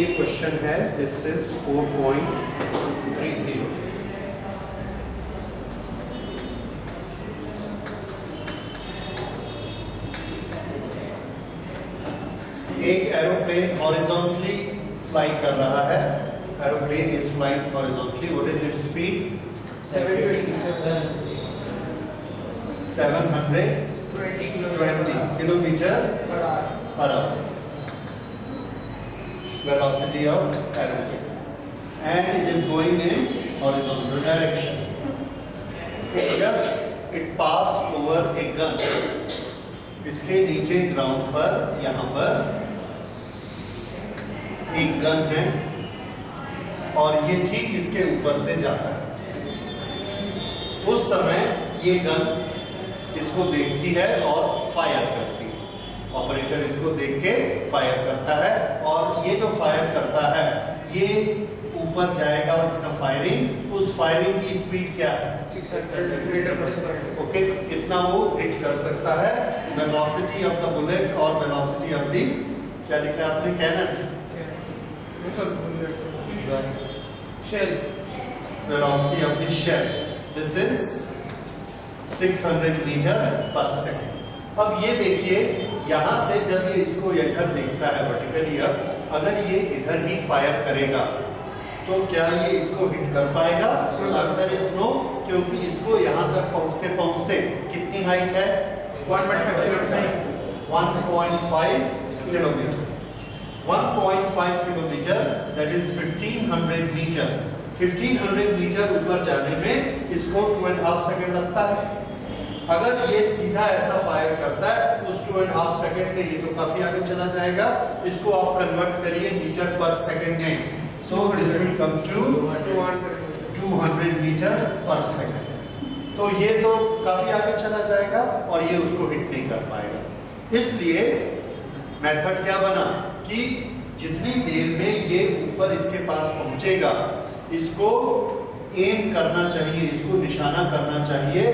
ये क्वेश्चन है this is 4.30 एक एरोप्लेन हॉरिजॉन्टली फ्लाई कर रहा है। Aeroplane is flying horizontally what is its speed 720 kilometre per hour. Velocity of aeroplane and it is going in horizontal direction it just it passed over a gun इसके नीचे ground पर यहाँ पर एक gun है और ये ठीक इसके ऊपर से जाता है उस समय ये गन इसको देखती है और फायर करती है ऑपरेटर इसको देख के फायर करता है और ये जो फायर करता है ये ऊपर जाएगा इसका फायरिंग उस फायरिंग की स्पीड क्या? है ओके कितना वो हिट कर सकता है। वेलोसिटी ऑफ़ द बुलेट और वेलोसिटी ऑफ़ द क्या लिखा है आपने? Cannon Shell. velocity of the shell. This is 600 metre per second अब ये देखिए यहाँ से जब ये इसको इधर देखता है वर्टिकली अब अगर ये इधर ही फायर करेगा तो क्या ये इसको हिट कर पाएगा. आंसर इज़ नो क्योंकि इसको यहाँ तक पहुँचते पहुँचते कितनी हाइट है? 1.5 kilometre 1.5 kilometre that is 1500 metre 1500 metre ऊपर जाने में इसको टू एंड हाफ़ सेकेंड लगता है। अगर ये सीधा ऐसा फायर करता है उस टू एंड हाफ़ सेकेंड में ये तो काफ़ी आगे चला जाएगा। इसको आप कन्वर्ट करिए मीटर पर सेकेंड में। So this will come to 200. 200 metre per second तो ये तो काफ़ी आगे चला जाएगा और ये उसको हिट नहीं कर पाएगा। इसलिए मेथड क्या बना? कि जितनी देर में ये ऊपर इसके पास पहुंचेगा, इसको एम करना चाहिए, इसको निशाना करना चाहिए।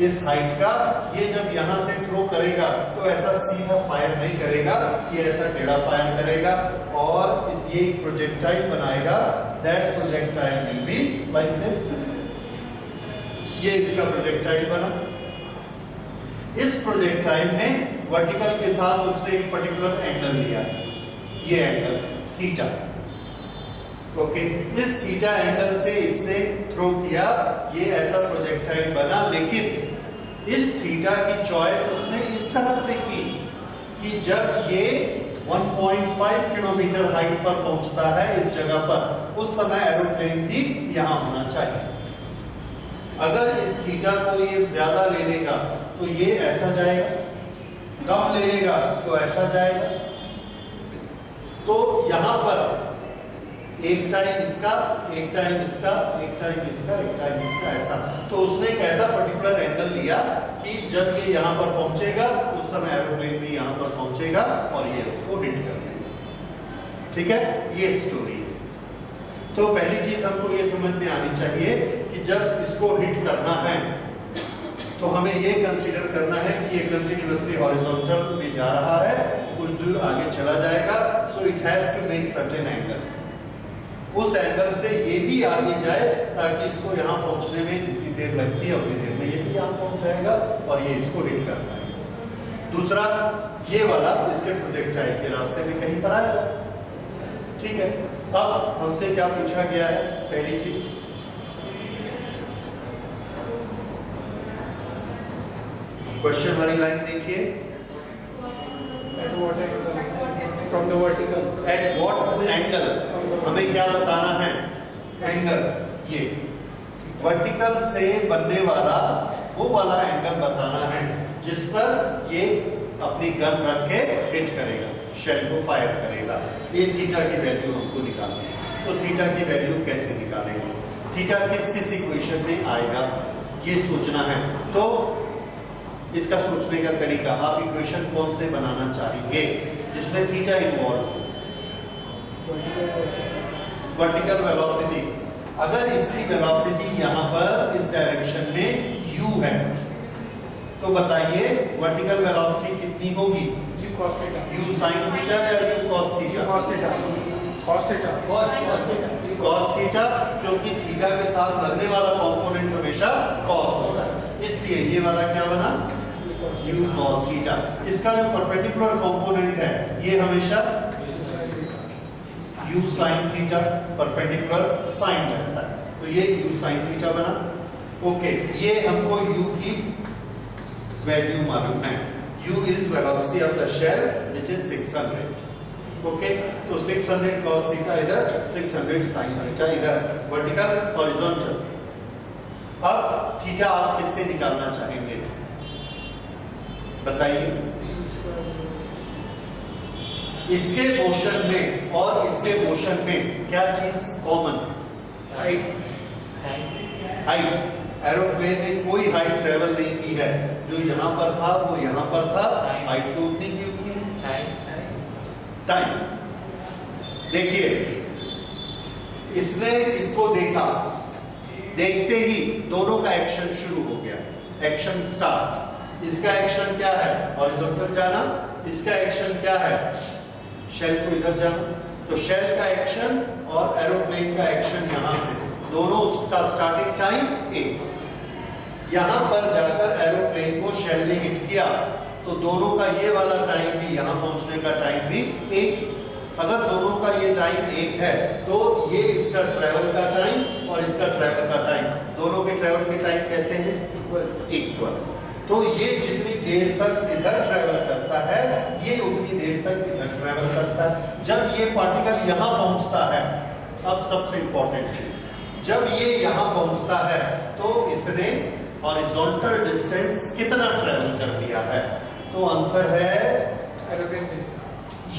इस हाइट का, ये जब यहाँ से थ्रो करेगा तो ऐसा सीधा फायर नहीं करेगा, ये ऐसा टेढ़ा फायर करेगा और इस ये प्रोजेक्टाइल बनाएगा that projectile will be like this ये इसका प्रोजेक्टाइल बना इस प्रोजेक्टाइल में वर्टिकल के साथ उसने एक पर्टिकुलर एंगल लिया, ये एंगल थीटा ओके okay. इस थीटा एंगल से इसने थ्रो किया, ये ऐसा प्रोजेक्टाइल बना, लेकिन इस थीटा की चॉइस उसने इस तरह से की कि जब ये 1.5 किलोमीटर हाइट पर पहुँचता है इस जगह पर, उस समय एरोप्लेन भी यहाँ होना चाहिए। अगर इस थीटा को ये ज़्यादा ले लेगा तो ये ऐसा जाएगा। कम ले लेगा तो ऐसा जाएगा। तो यहाँ पर एक टाइम इसका, एक टाइम इसका, एक टाइम इसका, एक टाइम इसका, ऐसा। तो उसने एक ऐसा पर्टिकुलर एंगल लिया कि जब ये यहाँ पर पहुंचेगा, उस समय एरोप्लेन भी यहाँ पर पहुंचेगा और ये उसको हिट कर देगा। ठीक है? ये स्टोरी है। तो पहली चीज़ हमको ये समझ में आनी चाहिए कि जब इसको हिट करना है तो हमें ये कंसीडर करना है कि ये कंटिन्यूअसली हॉरिजॉन्टल में जा रहा है, कुछ दूर आगे चला जाएगा so it has to make certain angle उस एंगल से ये भी आगे जाए, ताकि इसको यहाँ पहुँचने में जितनी देर लगती है, उतनी देर में ये भी यहाँ पहुँच जाएगा, और ये इसको हिट कर पाएगा। दूसरा, ये वाला, इसके प्रोजेक्टाइल के रास्ते में कहीं पर आएगा। ठीक है, अब हमसे क्या पूछा गया है? पहली चीज़। क्वेश्चन वाली लाइन देखिए? From the vertical. At what angle हमें क्या बताना है? एंगल ये। वर्टिकल से बनने वाला वो वाला एंगल बताना है, जिस पर ये अपनी गन रख के हिट करेगा शेल को फायर करेगा। ये थीटा की वैल्यू हमको निकालनी है। तो थीटा की वैल्यू कैसे निकालेंगे? थीटा किस किस इक्वेशन में आएगा? ये सोचना है। तो इसका सोचने का तरीका आप इक्वेशन कौन से बनाना चाहेंगे जिसमें थीटा इन्वॉल्व हो वर्टिकल वेलोसिटी अगर इसकी वेलोसिटी यहाँ पर इस डायरेक्शन में u है तो बताइए वर्टिकल वेलोसिटी कितनी होगी U cos theta. u sin theta या u cos U theta cos theta. Cos theta. Cos theta. cos theta क्योंकि थीटा के साथ लगने वाला कंपोनेंट हमेशा cos होता है इसलिए ये वाला क्या बना? U cos थीटा इसका जो परपेंडिकुलर कंपोनेंट है, ये हमेशा u sin theta perpendicular sine रहता है। तो ये u sin थीटा बना। ओके ये हमको u की वैल्यू मालूम है। U is velocity of the shell which is 600 okay तो 600 cos थीटा इधर 600 sin थीटा इधर। वर्टिकल हॉरिजॉन्टल अब थीटा आप किससे निकालना चाहेंगे? बताइए। इसके मोशन में और इसके मोशन में क्या चीज़ कॉमन Height. हाइट एरोप्लेन ने कोई हाइट ट्रेवल नहीं की है। जो यहाँ पर था वो यहाँ पर था। हाइट तो उतनी की उतनी है। टाइम देखिए इसने इसको देखा। देखते ही दोनों का एक्शन शुरू हो गया। एक्शन स्टार्ट इसका एक्शन क्या है? हॉरिजॉन्टल जाना। इसका एक्शन क्या है? शेल को इधर जाना। तो शेल का एक्शन और एरोप्लेन का एक्शन यहाँ से। दोनों उसका स्टार्टिंग टाइम एक यहाँ पर जाकर एरोप्लेन को शेल ने हिट किया। तो दोनों का ये वाला टाइम भी, यहाँ पहुँचने का टाइम भी एक अगर दोनों का ये टाइम एक है तो ये इसका ट्रेवल का टाइम और इसका ट्रेवल का टाइम दोनों के ट्रेवल के टाइम कैसे हैं? इक्वल तो ये जितनी देर तक इधर ट्रेवल करता है ये उतनी देर तक इधर ट्रेवल करता है। जब ये पार्टिकल यहाँ पहुँचता है अब सबसे इंपॉर्टेंट चीज़। जब ये यहाँ पहुँचता है तो इसने हॉरिजॉन्टल डिस्टेंस कितना ट्रेवल कर लिया है? तो आंसर है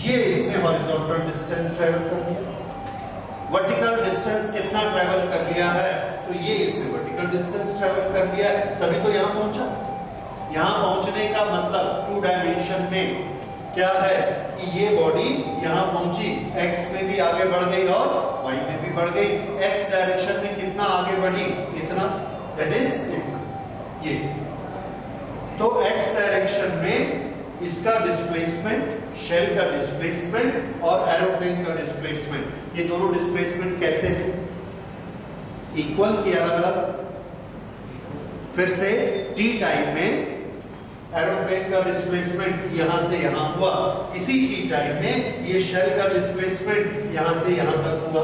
ये हॉरिजॉन्टल डिस्टेंस ट्रेवल कर लिया। वर्टिकल डिस्टेंस कितना ट्रेवल कर लिया है? तो ये इसने वर्टिकल डिस्टेंस ट्रेवल कर लिया है। तभी तो यहाँ पहुँचा। यहाँ पहुँचने का मतलब टू डायमेंशन में क्या है? कि ये बॉडी यहाँ पहुँची। X में भी आगे बढ़ गई और y में भी बढ़ गई। X डायरेक्शन में कितना आगे बढ़ी? इतना। दैट इज़ इतना। ये। तो x डायरेक्शन में इसका डिस्प्लेसमेंट शेल का डिस्प्लेसमेंट और एरोप्लेन का डिस्प्लेसमेंट ये दोनों डिस्प्लेसमेंट कैसे हैं? इक्वल की अलग अलग? फिर से टी टाइम में एरोप्लेन का डिस्प्लेसमेंट यहाँ से यहाँ हुआ. इसी टी टाइम में ये शेल का डिस्प्लेसमेंट यहाँ से यहाँ तक हुआ.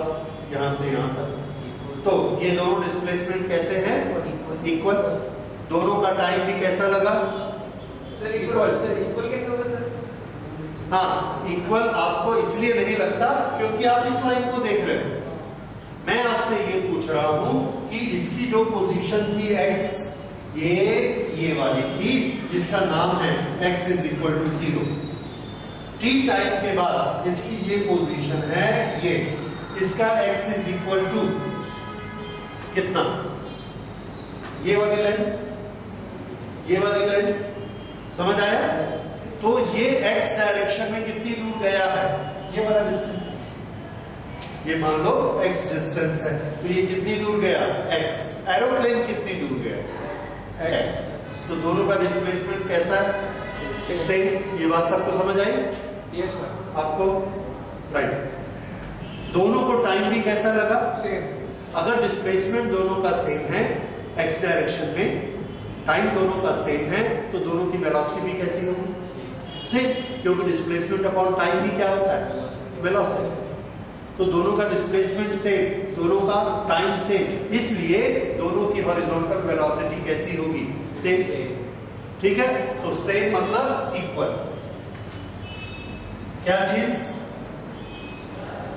यहाँ से यहाँ तक. तो ये दोनों डिस्प्लेसमेंट कैसे हैं? इक्वल दोनों का टाइम भी कैसा लगा? सर इक्वल इक्वल कैसे होगा? हाँ इक्वल आपको इसलिए नहीं लगता क्योंकि आप इस लाइन को देख रहे हो। मैं आपसे ये पूछ रहा हूँ कि इसकी जो पोजीशन थी एक्स ये ये वाली थी, जिसका नाम है x is equal to zero T time के बाद इसकी ये पोजीशन है ये, इसका एक्स इज़ इक्वल टू कितना? ये वाली लाइन ये वाली लाइन समझ आया? तो ये x डायरेक्शन में कितनी दूर गया है? ये वाला डिस्टेंस ये मान लो x डिस्टेंस है तो ये कितनी दूर गया? X. एरोप्लेन कितनी दूर गया? X. तो दोनों का डिस्प्लेसमेंट कैसा है? सेम ये बात सबको समझ आई? Yes sir. आपको? राइट दोनों को टाइम भी कैसा लगा? Same. अगर डिस्प्लेसमेंट दोनों का सेम है x डायरेक्शन में टाइम दोनों का सेम है तो दोनों की वेलोसिटी भी कैसी होगी? सेम क्योंकि डिस्प्लेसमेंट अपॉन टाइम भी क्या होता है? वेलोसिटी तो दोनों का डिस्प्लेसमेंट सेम दोनों का टाइम सेम इसलिए दोनों की हॉरिजॉन्टल वेलोसिटी कैसी होगी? सेम ठीक है? तो सेम मतलब इक्वल क्या चीज़?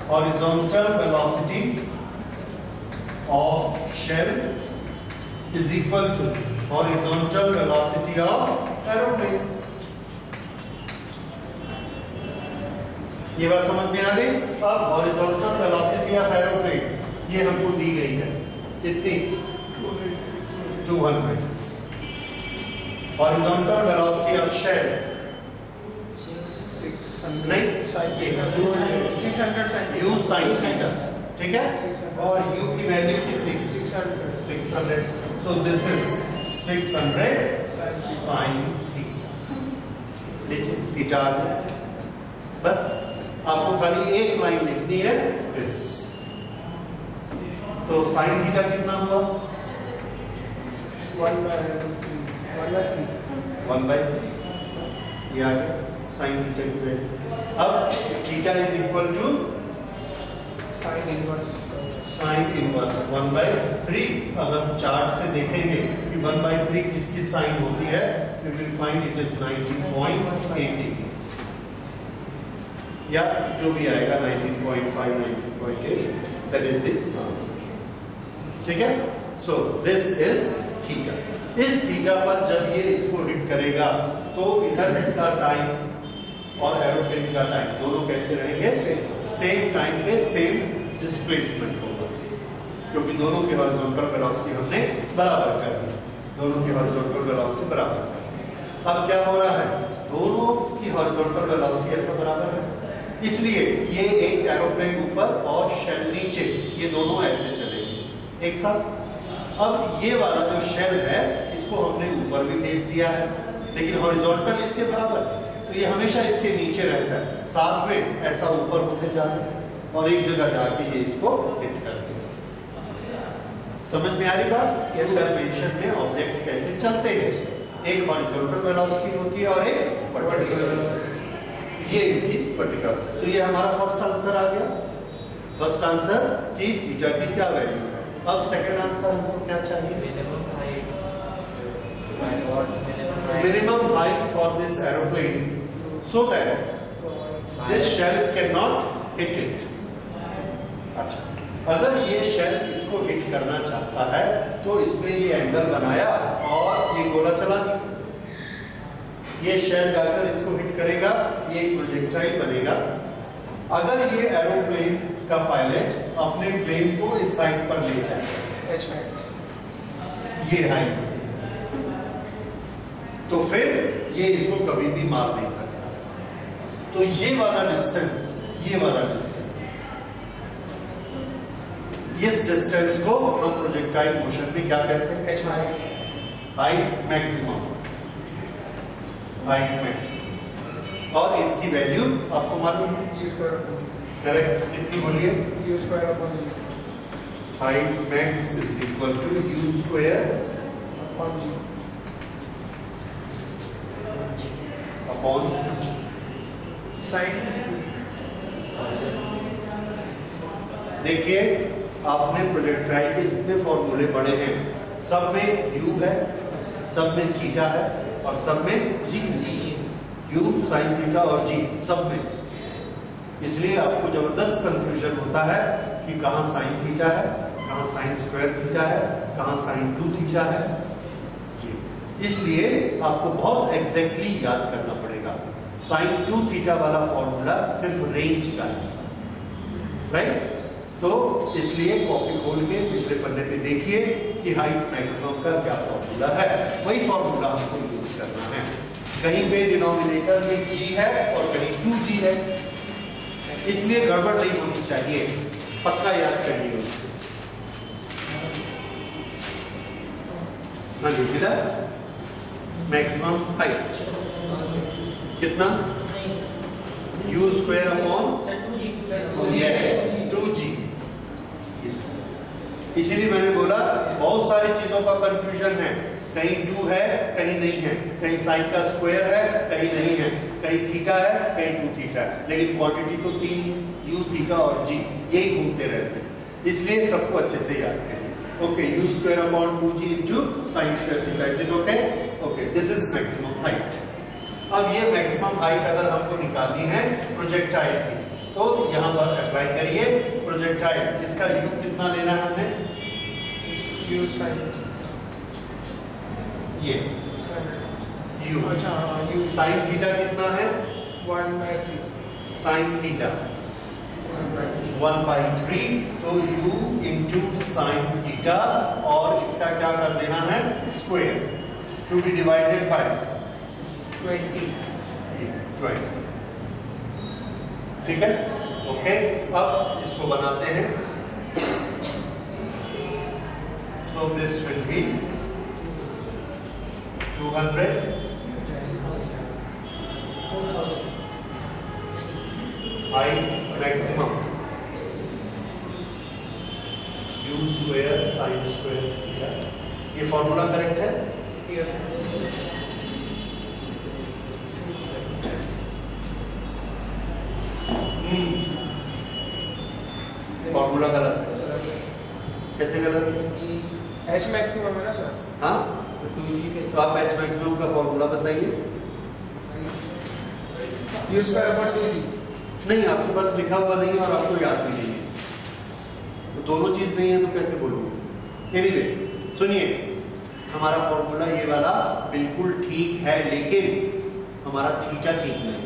Horizontal velocity of shell is equal to horizontal velocity of aeroplane. ये बात समझ में आ गई? अब हॉरिजॉन्टल वेलोसिटी ऑफ़ एरोप्लेन ये हमको दी गई है। कितनी? 200 हॉरिजॉन्टल वेलोसिटी ऑफ़ शेल नहीं, ये sin theta ठीक है? और u की वैल्यू कितनी? Six hundred. 600 so this is 600 sine theta. देखिए थीटा बस। आपको खाली एक लाइन लिखनी है दिस तो साइन थीटा कितना हुआ. वन बाई थ्री ये आ गया साइन थीटा की वैल्यू अब theta is equal to Sine inverse. Sine inverse one by three अगर चार्ट से देखेंगे कि वन बाई थ्री किसकी साइन होती है we will find it is 19.8 degree या जो भी आएगा 19.5 19.8 दैट इज़ द आंसर ठीक है? सो दिस इज़ थीटा इस थीटा पर जब ये इसको हिट करेगा तो इधर का टाइम और एरोप्लेन का टाइम दोनों कैसे रहेंगे? सेम टाइम पे सेम डिस्प्लेसमेंट होगा। क्योंकि दोनों की हॉरिजॉन्टल वेलोसिटी हमने बराबर कर दी दोनों की हॉरिजॉन्टल वेलोसिटी बराबर कर अब क्या हो रहा है? दोनों की हॉरिजॉन्टल वेलोसिटी ऐसा बराबर है? इसलिए ये एक एरोप्लेन ऊपर और शेल नीचे ये दोनों ऐसे चलेंगे। एक साथ। अब ये वाला जो शेल है इसको हमने ऊपर भी भेज दिया है लेकिन हॉरिजॉन्टल इसके बराबर। तो ये हमेशा इसके नीचे रहता है। साथ में ऐसा ऊपर होते जा रहा है और एक जगह जाके ये इसको हिट करते हैं समझ में आ रही बात? Yes. डायमेंशन में ऑब्जेक्ट कैसे चलते हैं? एक हॉरिजॉन्टल वेलोसिटी होती है और एक वर्टिकल Vertical. ये इसकी वर्टिकल तो ये हमारा फ़र्स्ट आंसर आ गया। फ़र्स्ट आंसर कि थीटा की क्या वैल्यू है? अब सेकंड आंसर हमको क्या चाहिए? Minimum height for this aeroplane so that this shell can not hit it अच्छा अगर ये शेल इसको हिट करना चाहता है तो इसने ये एंगल बनाया और ये गोला चला दिया। ये शेल जाकर इसको हिट करेगा ये एक प्रोजेक्टाइल बनेगा। अगर ये एरोप्लेन का पायलट अपने प्लेन को इस हाइट पर ले जाए. ये हाइट तो फिर ये इसको कभी भी मार नहीं सकता। तो ये वाला डिस्टेंस ये वाला डिस्टेंस इस डिस्टेंस को हम प्रोजेक्टाइल मोशन में क्या कहते हैं. हाइट मैक्सिमम और इसकी वैल्यू आपको मालूम है करेक्ट कितनी बोलिए. Height max is equal to U square. Upon Sine. देखिए आपने प्रोजेक्टाइल के जितने फॉर्मूले पढ़े हैं सब में यू है सब में थीटा है और सब में जी यू साइन थीटा और जी सब में। इसलिए आपको ज़बरदस्त कंफ्यूजन होता है कि कहाँ साइन थीटा है, कहाँ साइन स्क्वायर थीटा है, कहाँ साइन टू थीटा है। ये। इसलिए आपको बहुत एग्जैक्टली याद करना पड़ेगा। साइन टू थीटा वाला फॉर्मूला सिर्फ़ रेंज का है। राइट तो इसलिए कॉपी खोल के पिछले पन्ने पे देखिए कि हाइट मैक्सिमम का क्या फॉर्मूला है। वही फॉर्मूला हमको करना है। कहीं पे डिनोमिनेटर में जी है और कहीं टू जी है। इसलिए गड़बड़ नहीं होनी चाहिए। पक्का याद करनी होगी। हाँ जी, मिला? मैक्सिमम हाइट कितना? U square upon yes two g इसीलिए मैंने बोला, बहुत सारी चीज़ों का कंफ्यूजन है। कहीं टू है, कहीं नहीं है। कहीं साइन का स्क्वायर है, कहीं नहीं है। कहीं थीटा है, कहीं टू थीटा है। लेकिन क्वांटिटी तो तीन यू थीटा और जी यही घूमते रहते हैं। इसलिए सबको अच्छे से याद करिए। Okay U square upon two g into sine square theta is it okay okay this is maximum height अब ये मैक्सिमम हाइट अगर हमको निकालनी है प्रोजेक्टाइल की तो यहाँ पर अप्लाई करिए प्रोजेक्टाइल इसका यू कितना लेना है हमने? U sine. ये। यू अच्छा U साइन थीटा कितना है? One by three. साइन थीटा. वन बाई थ्री तो u इंटू साइन थीटा और इसका क्या कर देना है? Square to be divided by Twenty. ठीक है? ओके अब इसको बनाते हैं। So this will be 200 height maximum U square sine ये फॉर्मूला करेक्ट है? फॉर्मूला गलत है। कैसे गलत? H maximum है ना? तो 2g के आप एच मैक्सिमम का फॉर्मूला बताइए। u square upon 2g नहीं आपके पास लिखा हुआ नहीं है और आपको याद भी नहीं है। तो दोनों चीज़ नहीं है तो कैसे बोलूँगा एनीवे सुनिए। हमारा फॉर्मूला ये वाला बिल्कुल ठीक है लेकिन हमारा थीटा ठीक नहीं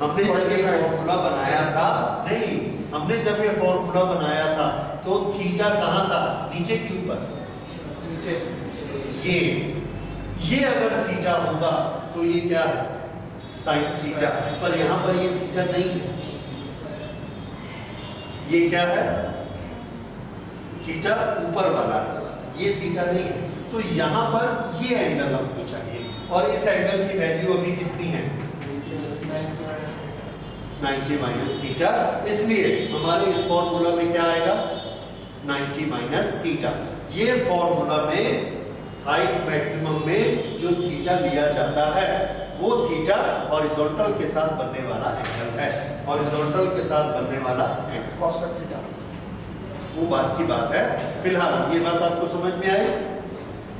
हमने जब ये फॉर्मूला बनाया था नहीं हमने जब ये फॉर्मूला बनाया था तो थीटा कहाँ था? नीचे के ऊपर नीचे। ये ये अगर थीटा होगा तो ये क्या है? Sine theta. पर यहाँ पर ये थीटा नहीं है। ये क्या है? थीटा ऊपर वाला है। ये थीटा नहीं है। तो यहाँ पर ये एंगल हमको चाहिए। और इस एंगल की वैल्यू अभी कितनी है? 90 माइनस थीटा। इसलिए हमारे इस फॉर्मूला में क्या आएगा? 90 माइनस थीटा। ये फॉर्मूला में हाइट मैक्सिमम में जो थीटा लिया जाता है वो थीटा हॉरिजॉन्टल के साथ बनने वाला एंगल है। हॉरिजॉन्टल के साथ बनने वाला एंगल वो बात की बात है। फ़िलहाल ये बात आपको समझ में आई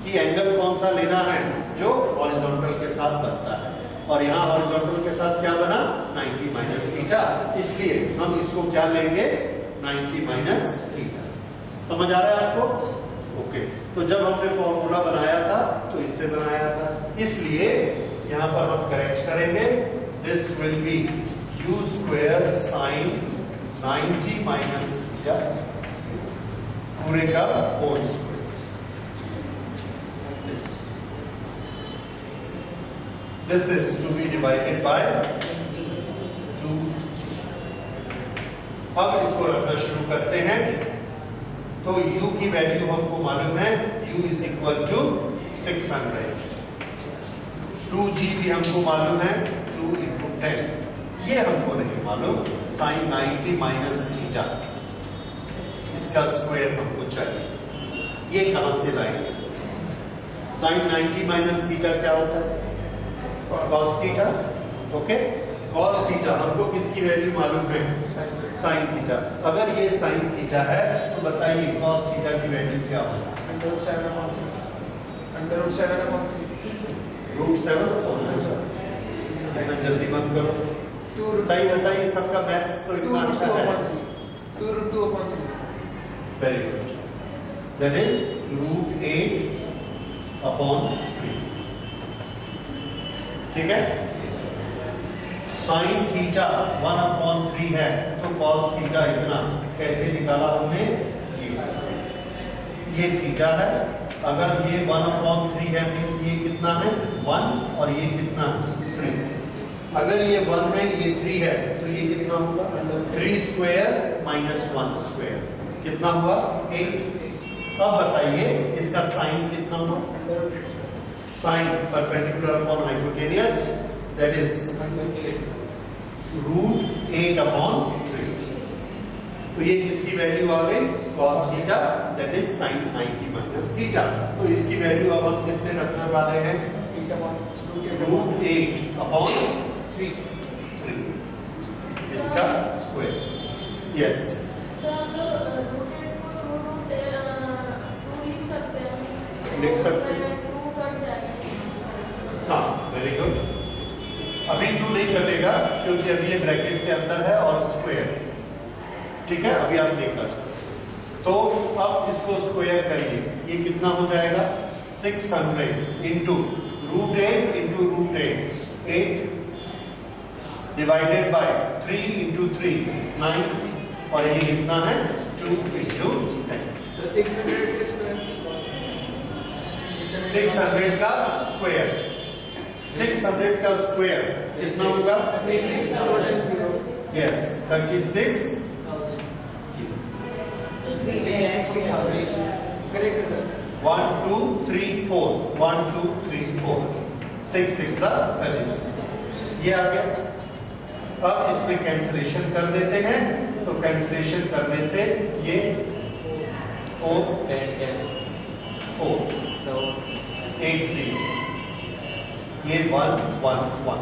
कि एंगल कौन सा लेना है जो हॉरिजॉन्टल के साथ बनता है। और यहाँ हॉरिजॉन्टल के साथ क्या बना? 90 माइनस थीटा। इसलिए हम इसको क्या लेंगे? 90 माइनस थीटा। समझ आ रहा है आपको? ओके। तो जब हमने फॉर्मूला बनाया था तो इससे बनाया था। इसलिए यहाँ पर हम करेक्ट करेंगे। This will be U square sine 90 minus theta पूरे का whole this is to be divided by two अब इसको रखना शुरू करते हैं। तो u की वैल्यू हमको मालूम है, u is equal to 600 2g भी हमको मालूम है 2 इंटू टेन ये हमको नहीं मालूम साइन 90 माइनस थीटा इसका स्क्वायर हमको चाहिए। ये कहाँ से लाएँगे? साइन 90 माइनस थीटा क्या होता है? cos theta okay cos theta हमको किसकी वैल्यू मालूम है? साइन थीटा अगर ये साइन थीटा है तो बताइए cos थीटा की वैल्यू क्या होगा? Under root 7 upon 3 under root 7 upon 3 root seven इतना जल्दी मत करो। 2 root बताइए बताइए सबका मैथ्स तो इतना अच्छा है। upon 3 2 root 2 upon 3 very good that is root eight upon three ठीक है? Sine theta one upon three है तो कॉस थीटा इतना कैसे निकाला हमने? ये। ये थीटा है, अगर ये वन अपॉन थ्री है मीन्स ये कितना है? वन और ये कितना थ्री अगर ये वन है, ये थ्री है तो ये कितना होगा? Three square minus one square कितना हुआ? एट अब बताइए, इसका साइन कितना हुआ? Sine perpendicular upon hypotenuse that is under 8 root eight upon three तो ये किसकी वैल्यू आ गई? cos theta that is sine 90 minus theta तो इसकी वैल्यू अब हम कितने रखने वाले हैं? 8 upon root 8 upon root eight upon 3 three इसका स्क्वायर यस सर हम लोग रूटेड को रूट टू लिख सकते हैं लिख सकते हैं। टू कट जाएगा हाँ वेरी गुड अभी टू नहीं कटेगा क्योंकि अभी ये ब्रैकेट के अंदर है और स्क्वायर ठीक है? अभी आप नहीं कर सकते तो अब इसको स्क्वायर करिए। ये कितना हो जाएगा? 600 hundred into root eight into root eight eight divided by three into three nine और ये कितना है? Two into ten So 600 six hundred का स्क्वायर सिक्स हंड्रेड का स्क्वायर कितना होगा 36 more than 0 yes thirty six. One two three four one two three four six six thirty six ये आ गया। अब इसमें कैंसिलेशन कर देते हैं। तो कैंसिलेशन करने से ये फोर. फोर एक ज़ीरो ये वन वन वन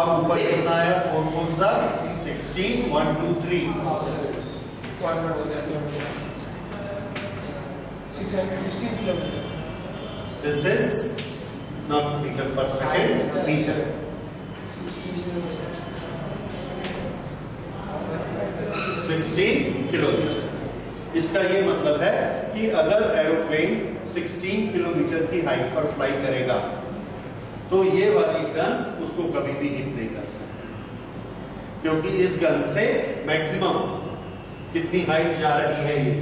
अब ऊपर कितना आया? फोर फोर सा sixteen one two three. This is not metre per second metre sixteen kilometre इसका ये मतलब है कि अगर एरोप्लेन 16 किलोमीटर की हाइट पर फ्लाई करेगा तो ये वाली गन उसको कभी भी हिट नहीं कर सकती। क्योंकि इस गन से मैक्सिमम कितनी हाइट जा रही है ये?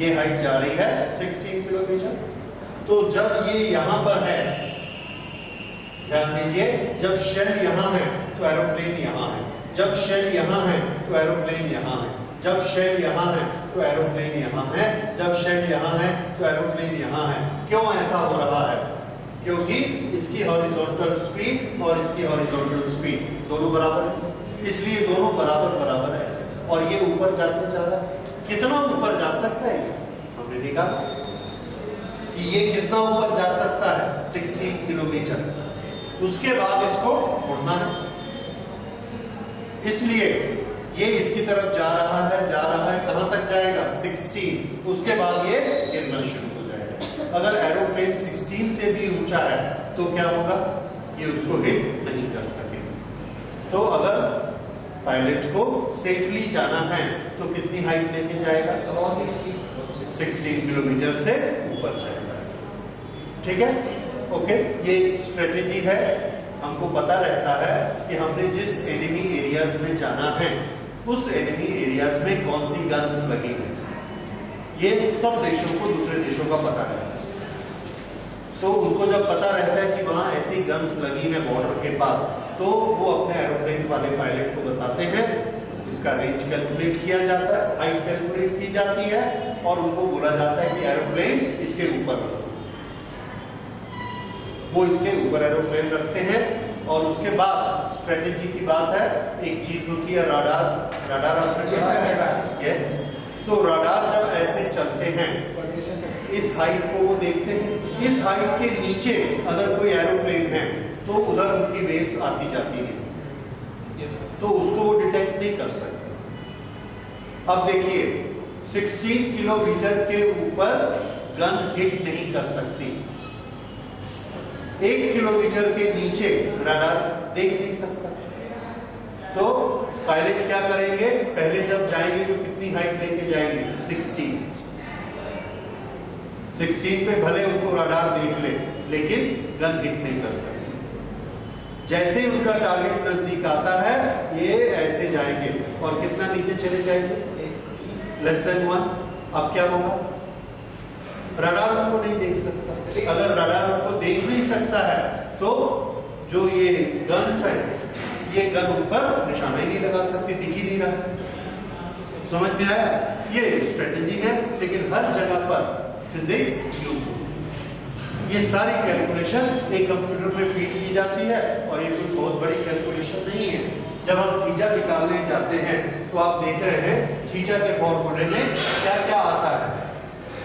ये हाइट जा रही है 16 किलोमीटर तो जब ये यहाँ पर है, ध्यान दीजिए, जब शेल यहाँ है तो एरोप्लेन यहाँ है। जब शेल यहाँ है तो एरोप्लेन यहाँ है। जब शेल यहाँ है तो एरोप्लेन यहाँ है। जब शेल यहाँ है तो एरोप्लेन यहाँ है। क्यों ऐसा हो रहा है? क्योंकि इसकी हॉरिजॉन्टल स्पीड और इसकी हॉरिजॉन्टल स्पीड दोनों बराबर है। इसलिए दोनों बराबर बराबर है ऐसे। और ये ऊपर जाते जा रहा है। कितना ऊपर जा सकता है ये? हमने निकाला कि ये कितना ऊपर जा सकता है? 16 किलोमीटर उसके बाद इसको उड़ना है। इसलिए ये इसकी तरफ़ जा रहा है, जा रहा है। कहाँ तक जाएगा? 16 उसके बाद ये गिरना शुरू। अगर एरोप्लेन 16 से भी ऊँचा है तो क्या होगा? ये उसको हिट नहीं कर सकेगा तो अगर पायलट को सेफली जाना है तो कितनी हाइट लेके जाएगा? About sixty. 16 किलोमीटर से। ऊपर जाएगा। ठीक है? ओके ये स्ट्रेटेजी है। हमको पता रहता है कि हमने जिस एनिमी एरियाज़ में जाना है उस एनिमी एरियाज़ में कौन सी गन्स लगी हैं। ये सब देशों को दूसरे देशों का पता रहता है। तो उनको जब पता रहता है कि वहाँ ऐसी गन्स लगी है बॉर्डर के पास तो वो अपने एरोप्लेन वाले पायलट को बताते हैं। इसका रेंज कैलकुलेट किया जाता है हाइट कैलकुलेट की जाती है और उनको बोला जाता है कि एरोप्लेन इसके ऊपर रखो। वो इसके ऊपर एरोप्लेन रखते हैं और उसके बाद स्ट्रेटेजी की बात है एक चीज़ होती है राडार राडार आपने यस तो राडार जब ऐसे चलते हैं इस हाइट को वो देखते हैं इस हाइट के नीचे अगर कोई एरोप्लेन है तो उधर उनकी वेव्स आती जाती नहीं तो उसको वो डिटेक्ट नहीं कर सकते। अब देखिए 16 किलोमीटर के ऊपर गन हिट नहीं कर सकती। एक किलोमीटर के नीचे रडार देख नहीं सकता। तो पायलट क्या करेंगे? पहले जब जाएँगे तो कितनी हाइट लेके जाएँगे? 16 16 पे भले उनको रडार देख ले, लेकिन गन हिट नहीं कर सकते। जैसे उनका टारगेट नज़दीक आता है, ये ऐसे जाएँगे। और कितना नीचे चले जाएँगे? लेस देन वन अब क्या होगा? रडार उनको नहीं देख सकता। अगर रडार उनको देख नहीं सकता है तो जो ये गन्स है ये गन ऊपर निशाना ही नहीं लगा सकती, दिख ही नहीं रहा। समझ में आया? ये स्ट्रेटेजी है, लेकिन हर जगह पर फिजिक्स यूज़ होती है। ये सारी कैलकुलेशन एक कंप्यूटर में फ़ीड की जाती है, और ये कोई बहुत बड़ी कैलकुलेशन नहीं है। जब हम थीटा निकालने जाते हैं तो आप देख रहे हैं थीटा के फॉर्मूले में क्या क्या आता है।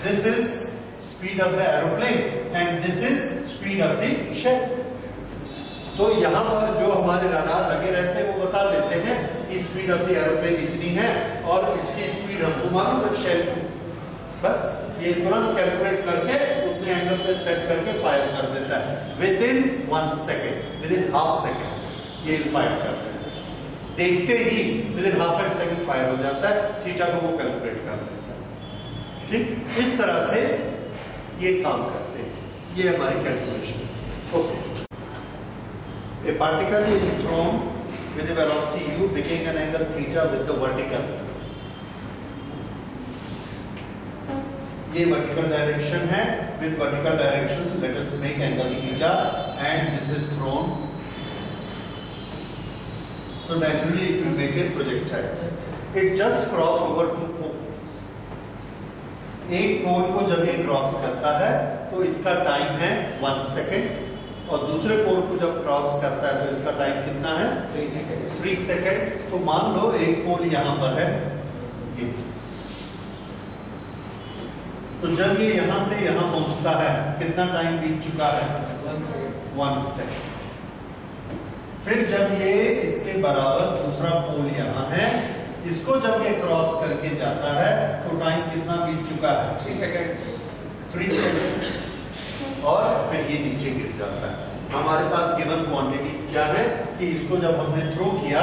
This is speed of the aeroplane and this is speed of the shape तो यहाँ पर जो हमारे रडार लगे रहते हैं, वो बता देते हैं कि स्पीड ऑफ़ द एरोप्लेन इतनी है और इसकी स्पीड हमको मालूम है शेल बस, ये तुरंत कैलकुलेट करके उतने एंगल पे सेट करके फायर कर देता है। Within one second within half second ये फायर कर देता है। देखते ही within half and second fire हो जाता है थीटा को वो कैलकुलेट कर देता है। ठीक? इस तरह से ये काम करते हैं। ये हमारी calculation okay A particle is thrown with a velocity u making an angle theta with the vertical. ये वर्टिकल डायरेक्शन है. With vertical direction let us make angle theta and this is thrown so naturally it will make it projectile it just cross over two pole एक pole को जब ये cross करता है तो इसका टाइम है वन सेकेंड और दूसरे पोल को जब क्रॉस करता है तो इसका टाइम कितना है? थ्री सेकेंड तो मान लो एक पोल यहाँ पर है। तो जब ये यहाँ से यहाँ पहुँचता है कितना टाइम बीत चुका है? वन सेकेंड फिर जब ये इसके बराबर दूसरा पोल यहाँ है इसको जब ये क्रॉस करके जाता है तो टाइम कितना बीत चुका है? थ्री सेकेंड थ्री सेकेंड और फिर ये नीचे गिर जाता है। हमारे पास गिवन क्वांटिटीज क्या है कि इसको जब हमने थ्रो किया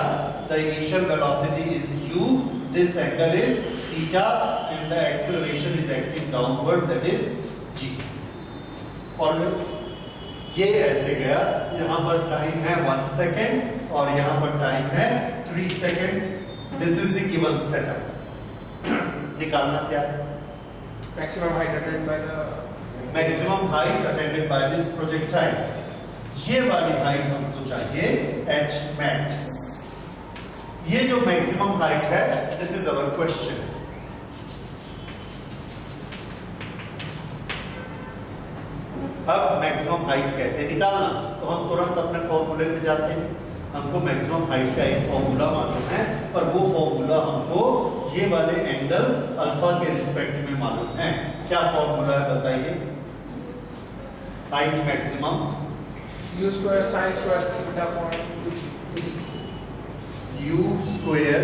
the initial velocity is u this angle is theta and the acceleration is acting downward that is g. Always ये ऐसे गया, यहाँ पर टाइम है वन सेकेंड और यहाँ पर टाइम है three second this is the given setup निकालना क्या है? Maximum height attained by the. Maximum height attended by this projectile ये वाली हाइट हमको चाहिए एच मैक्स ये जो मैक्सिमम हाइट है दिस इज़ अवर क्वेश्चन अब मैक्सिमम हाइट कैसे निकालना? तो हम तुरंत अपने फॉर्मूले पे जाते हैं। हमको मैक्सिमम हाइट का एक फॉर्मूला मालूम है और वो फॉर्मूला हमको ये वाले एंगल अल्फ़ा के रिस्पेक्ट में मालूम है। क्या फॉर्मूला है बताइए? Height maximum U square sin square theta upon u square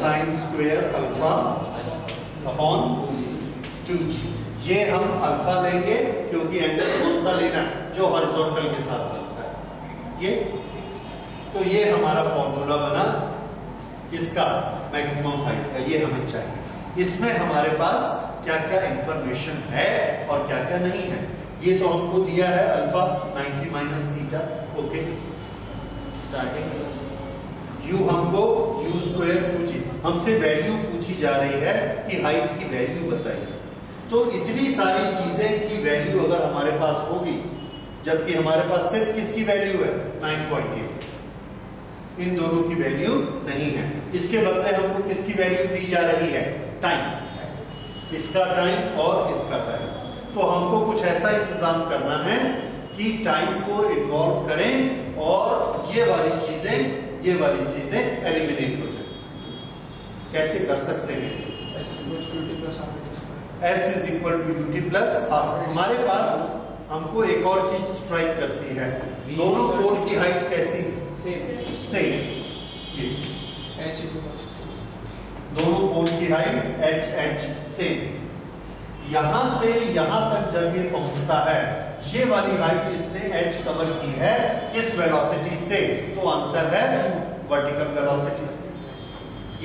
sine square alpha upon two g ये हम अल्फ़ा लेंगे क्योंकि एंगल कौन सा लेना जो हॉरिजॉन्टल के साथ बनता है। ये? तो ये हमारा फॉर्मूला बना। इसका मैक्सिमम हाइट का ये हमें चाहिए। इसमें हमारे पास क्या क्या इंफॉर्मेशन है और क्या क्या नहीं है? ये तो हमको दिया है alpha 90 minus theta okay starting U हमको यू स्क्वायर पूछी। हमसे वैल्यू पूछी जा रही है कि हाइट की वैल्यू बताइए। तो इतनी सारी चीज़ें की वैल्यू अगर हमारे पास होगी, जबकि हमारे पास सिर्फ़ किसकी वैल्यू है? 9.8 इन दोनों की वैल्यू नहीं है। इसके बदले हमको किसकी वैल्यू दी जा रही है? टाइम इसका टाइम और इसका टाइम तो हमको कुछ ऐसा इंतज़ाम करना है कि टाइम को इन्वॉल्व करें और ये वाली चीज़ें ये वाली चीज़ें एलिमिनेट हो जाए. कैसे कर सकते हैं. S is equal to U T plus हमारे पास हमको एक और चीज़ स्ट्राइक करती है. दोनों कोण की हाइट कैसी? सेम सेम ये H is equals to. दोनों कोण की हाइट एच एच सेम यहाँ से यहाँ तक जब ये पहुँचता है। ये वाली हाइट इसने एच कवर की है किस वेलोसिटी से? तो आंसर है वर्टिकल वेलोसिटी से।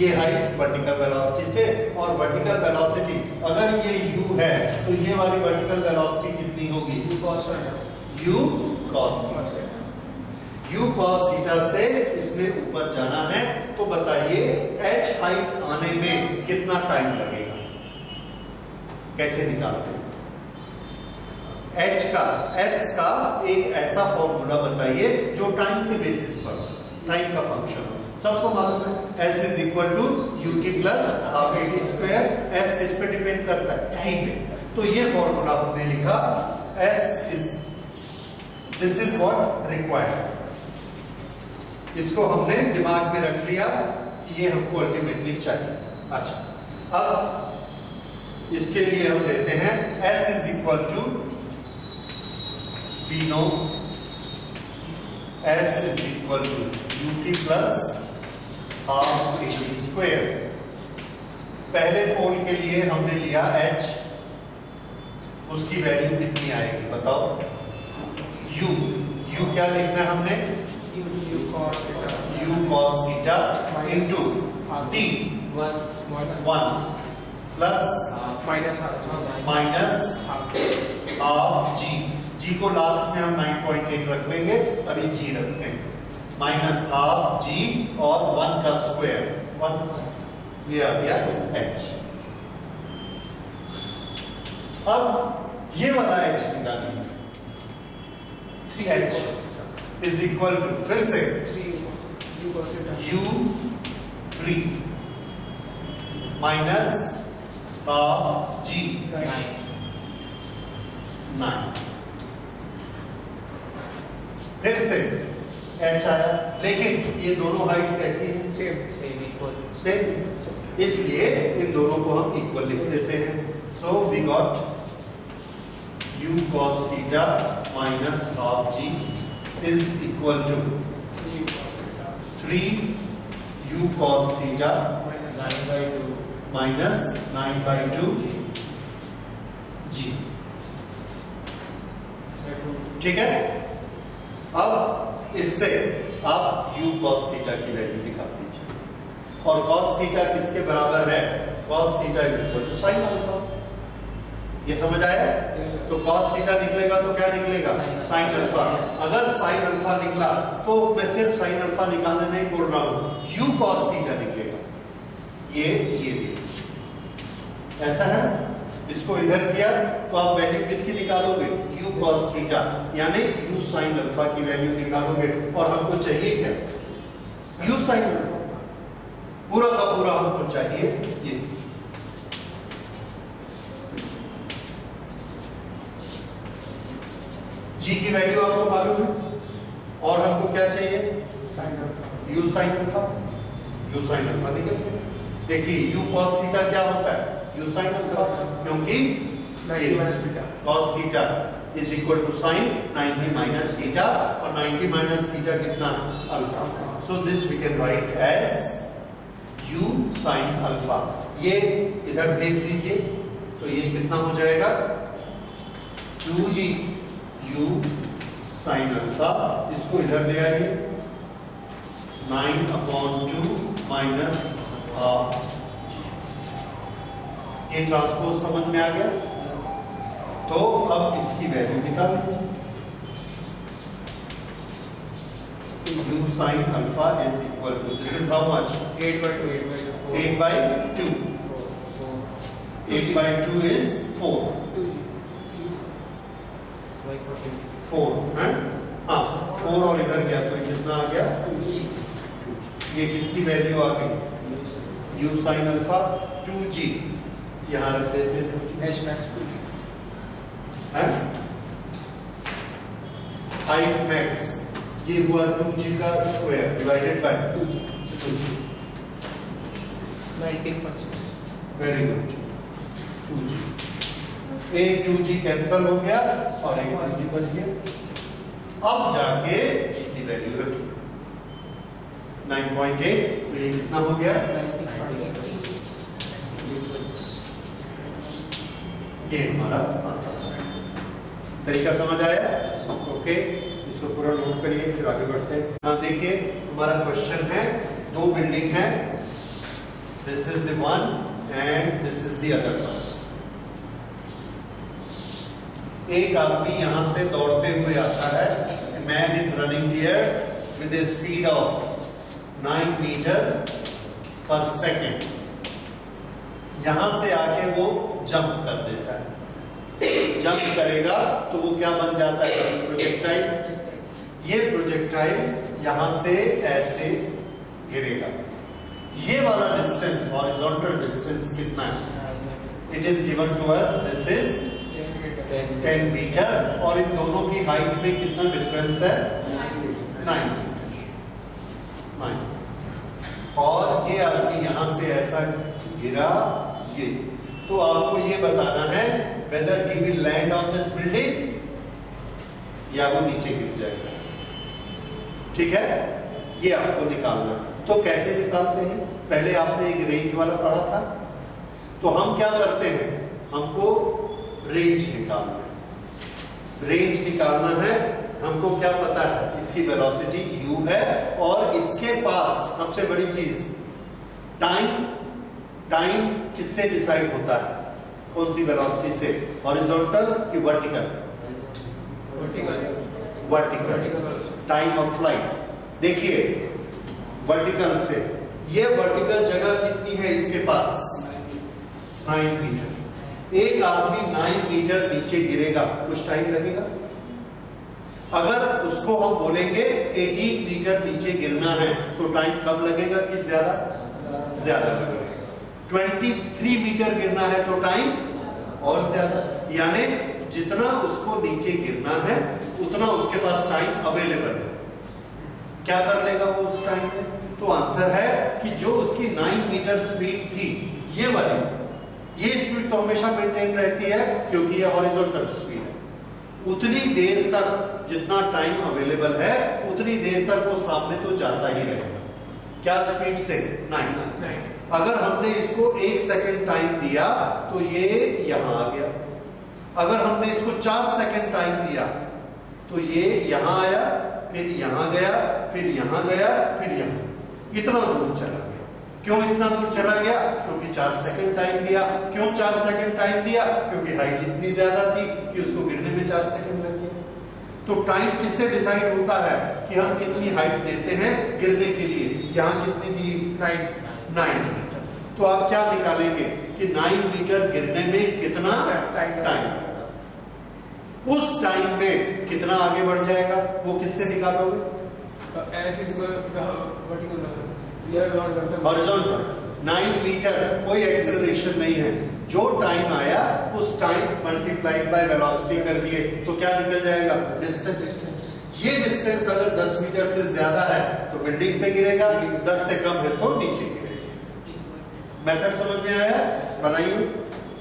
ये हाइट वर्टिकल वेलोसिटी से और वर्टिकल वेलोसिटी अगर ये u है तो ये वाली वर्टिकल वेलोसिटी कितनी होगी? U cos. U cos theta से इसमें ऊपर जाना है तो बताइए h हाइट आने में कितना टाइम लगेगा? कैसे निकालते हैं? H का, s का एक ऐसा फॉर्मूला बताइए जो टाइम के बेसिस पर टाइम का फ़ंक्शन हो। सबको मालूम है? S is equal to U T plus T square s किस पे डिपेंड करता है? T पे। तो ये फॉर्मूला हमने लिखा, s is this is what required इसको हमने दिमाग में रख लिया कि ये हमको अल्टीमेटली चाहिए। अच्छा अब इसके लिए हम लेते हैं S is equal to no S is equal to U T plus half T square पहले पोल के लिए हमने लिया H उसकी वैल्यू कितनी आएगी बताओ? U U क्या लिखना है हमने? U cos theta. into One. 1 plus Minus half. minus Half. half g g को लास्ट में हम 9.8 रख लेंगे अभी g रखते हैं माइनस हाफ़ जी और वन का स्क्वायर वन ये आ गया h अब ये वाला h निकालिए Three H. Is equal to फिर से u three minus half g nine फिर से एच आया। लेकिन ये दोनों हाइट कैसी है? Same, same, equal. सेम इसलिए इन दोनों को हम इक्वल लिख देते हैं। So we got u cos theta minus half g equal to Three three u cos theta minus Nine by two. Minus nine by two g ठीक है? अब इससे आप u cos थीटा की वैल्यू निकाल दीजिए। और cos थीटा किसके बराबर है? cos theta equal to sin alpha ये समझ आया? तो cos थीटा निकलेगा तो क्या निकलेगा? Sin अल्फ़ा अगर साइन अल्फ़ा निकला तो मैं सिर्फ़ साइन अल्फ़ा निकालने नहीं बोल रहा हूँ। U cos थीटा निकलेगा। ये ये ऐसा है ना? इसको इधर किया तो आप वैल्यू किसकी निकालोगे? U cos थीटा यानी u sin अल्फ़ा की वैल्यू निकालोगे और हमको चाहिए क्या? U sin अल्फ़ा पूरा का पूरा हमको चाहिए ये। G की वैल्यू आपको मालूम है? और हमको क्या चाहिए? U sin alpha u sin alpha निकल गया। देखिए u cos थीटा क्या होता है? U sin अल्फ़ा क्योंकि 90 minus theta. cos theta is equal to sin 90 minus theta और 90 माइनस थीटा कितना? Alpha so this we can write as u sin alpha ये इधर भेज दीजिए तो ये कितना हो जाएगा? 2g u sin अल्फ़ा इसको इधर ले आइए। 9 अपॉन टू माइनस ये ट्रांसपोज समझ में आ गया? तो अब इसकी वैल्यू निकाल u sin alpha is equal to this is how much 8 by 2, 8 by 2, 4. 8 by 2 Four, four. 8 by 2 is 4 2g. By 14. 4 है हाँ 4 और इधर गया तो कितना आ गया ये किसकी वैल्यू आ गई u sin अल्फ़ा 2g यहाँ रख देते हैं 2g H max 2g. है हाइट मैक्स ये हुआ 2g का square divided by 2g. 2g 19.6. Very good 2g एक 2g कैंसल हो गया और एक 2g बच गया। अब जाके जी की वैल्यू रखिए। 9.8 तो ये कितना हो गया? 19.6. ये हमारा आंसर तरीका समझ आया? ओके इसको पूरा नोट करिए, फिर आगे बढ़ते हैं। हाँ देखिए, हमारा क्वेश्चन है, दो बिल्डिंग है। This is the one and this is the other one एक आदमी यहाँ से दौड़ते हुए आता है man is running here with a speed of nine metre per second यहाँ से आके वो जंप कर देता है। जंप करेगा तो वो क्या बन जाता है? प्रोजेक्टाइल ये प्रोजेक्टाइल यहाँ से ऐसे गिरेगा। ये वाला डिस्टेंस हॉरिजॉन्टल डिस्टेंस कितना है? It is given to us this is 10 metre और इन दोनों की हाइट में कितना डिफरेंस है? 9 नाइन और ये आदमी यहाँ से ऐसा गिरा, ये। तो आपको ये बताना है whether he will land on this building या वो नीचे गिर जाएगा। ठीक है? ये आपको निकालना। तो कैसे निकालते हैं? पहले आपने एक रेंज वाला पढ़ा था। तो हम क्या करते हैं? हमको रेंज निकालना है। रेंज निकालना है हमको क्या पता है? इसकी वेलोसिटी u है और इसके पास सबसे बड़ी चीज़ टाइम टाइम किससे डिसाइड होता है? कौन सी वेलोसिटी से? हॉरिजॉन्टल कि vertical vertical time of flight देखिए वर्टिकल से ये वर्टिकल जगह कितनी है इसके पास? नाइन मीटर एक आदमी नाइन मीटर नीचे गिरेगा, कुछ टाइम लगेगा। अगर उसको हम बोलेंगे 18 मीटर नीचे गिरना है तो टाइम कम लगेगा? कि ज़्यादा? ज़्यादा लगेगा। 23 मीटर गिरना है तो टाइम और ज़्यादा। यानी जितना उसको नीचे गिरना है, उतना उसके पास टाइम अवेलेबल है। क्या कर लेगा वो उस टाइम में? तो आंसर है कि जो उसकी 9 मीटर स्पीड थी, ये वाली। ये स्पीड तो हमेशा मेंटेन रहती है क्योंकि ये हॉरिजॉन्टल स्पीड है। उतनी देर तक जितना टाइम अवेलेबल है उतनी देर तक वो सामने तो जाता ही रहेगा। क्या स्पीड से? 9 नहीं अगर हमने इसको एक सेकंड टाइम दिया तो ये यहाँ आ गया। अगर हमने इसको चार सेकंड टाइम दिया तो ये यहाँ आया फिर यहाँ गया फिर यहाँ गया फिर यहाँ। इतना दूर चला। क्यों इतना दूर चला गया? क्योंकि चार सेकंड टाइम दिया। क्यों चार सेकंड टाइम दिया? क्योंकि हाइट इतनी ज़्यादा थी कि उसको गिरने में चार सेकंड लग गया तो टाइम किससे डिसाइड होता है कि हम कितनी हाइट देते हैं गिरने के लिए? यहाँ कितनी दी नाइन नाइन मीटर तो आप क्या निकालेंगे कि नाइन मीटर गिरने में कितना टाइम टाइम उस टाइम में कितना आगे बढ़ जाएगा? वो किससे निकालोगे ऐसे इसको वर्टिकल ये हॉरिजॉन्टल नाइन मीटर कोई एक्सेलरेशन नहीं है। जो टाइम आया उस टाइम मल्टीप्लाइड बाय वेलोसिटी कर दिए तो क्या निकल जाएगा? डिस्टेंस ये डिस्टेंस अगर 10 मीटर से ज़्यादा है तो बिल्डिंग पे गिरेगा 10 से कम है तो नीचे गिरेगा। मेथड समझ में आया? बनाइए।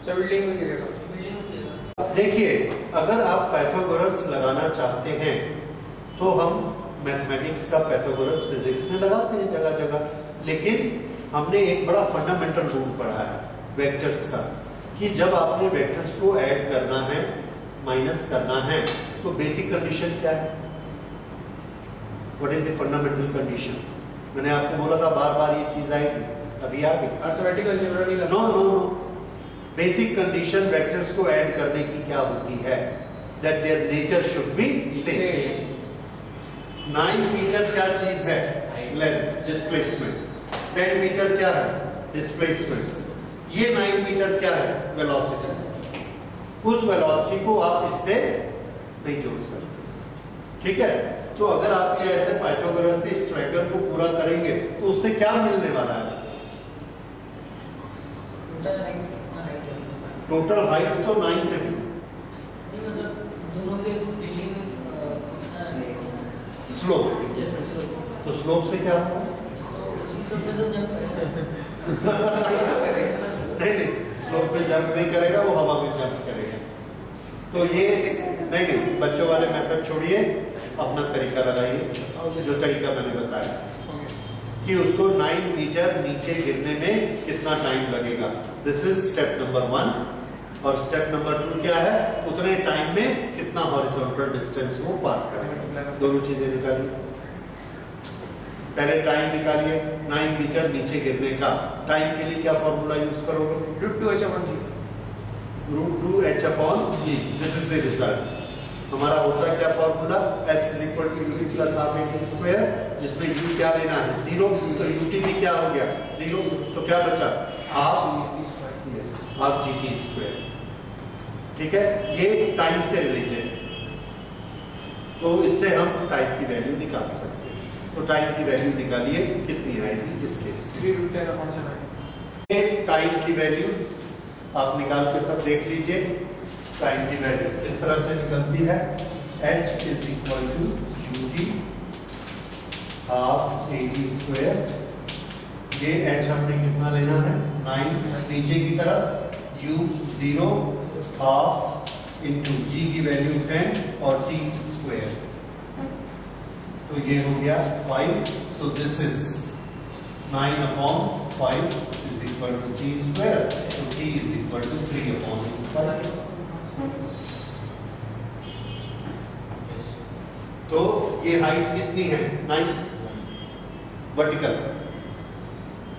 बिल्डिंग में गिरेगा। देखिए अगर आप पैथागोरस लगाना चाहते हैं तो हम मैथमेटिक्स का पैथागोरस फिजिक्स में लगाते हैं जगह जगह। लेकिन हमने एक बड़ा फंडामेंटल रूल पढ़ा है वेक्टर्स का कि जब आपने वेक्टर्स को ऐड करना है माइनस करना है तो बेसिक कंडीशन क्या है? What is the fundamental condition मैंने आपको बोला था बार बार ये चीज़ आएगी। अभी आ गई। Arithmetical no no no basic condition vectors को ऐड करने की क्या होती है? That their nature should be same nine metre क्या चीज़ है? लेंथ डिस्प्लेसमेंट टेन मीटर क्या है? डिस्प्लेसमेंट ये नाइन मीटर क्या है? वेलोसिटी उस वेलोसिटी को आप इससे नहीं जोड़ सकते। ठीक है? तो अगर आप ये ऐसे पाइथागोरस से इस ट्रैकर को पूरा करेंगे तो उससे क्या मिलने वाला है? टोटल हाइट तो नाइन है। स्लोप। तो स्लोप से क्या होगा नहीं नहीं स्लोप पे जंप नहीं करेगा वो हवा में जंप करेगा। तो ये नहीं नहीं बच्चों वाले मेथड छोड़िए अपना तरीका लगाइए जो तरीका मैंने बताया। कि उसको 9 मीटर नीचे गिरने में कितना टाइम लगेगा? This is step number one और स्टेप नंबर टू क्या है? उतने टाइम में कितना हॉरिजॉन्टल डिस्टेंस वो पार करेगा। दोनों चीज़ें निकालिए। पहले टाइम निकालिए। 9 मीटर नीचे गिरने का। टाइम के लिए क्या फॉर्मूला यूज़ करोगे? Root two h upon g root two h upon g this is the result हमारा होता है क्या formula s is equal to u plus half a t square जिसमें यू क्या लेना है? ज़ीरो तो यू टी भी क्या हो गया? ज़ीरो तो क्या बचा? Half half g t square ठीक है? ये टाइम से रिलेटेड है। तो इससे हम टाइम की वैल्यू निकाल सकते हैं। तो टाइम की वैल्यू निकालिए कितनी आएगी इस case three root ten upon ये टाइम की वैल्यू आप निकाल के सब देख लीजिए। टाइम की वैल्यू इस तरह से निकलती है। H is equal to u d half a t square ये एच हमने कितना लेना है? नाइन नीचे की तरफ़ u zero half into g की वैल्यू टेन और टी स्क्वेयर तो ये हो गया five so this is nine upon five is equal to t square. So t is equal to 3 upon 5. तो ये हाइट कितनी है? नाइन वर्टिकल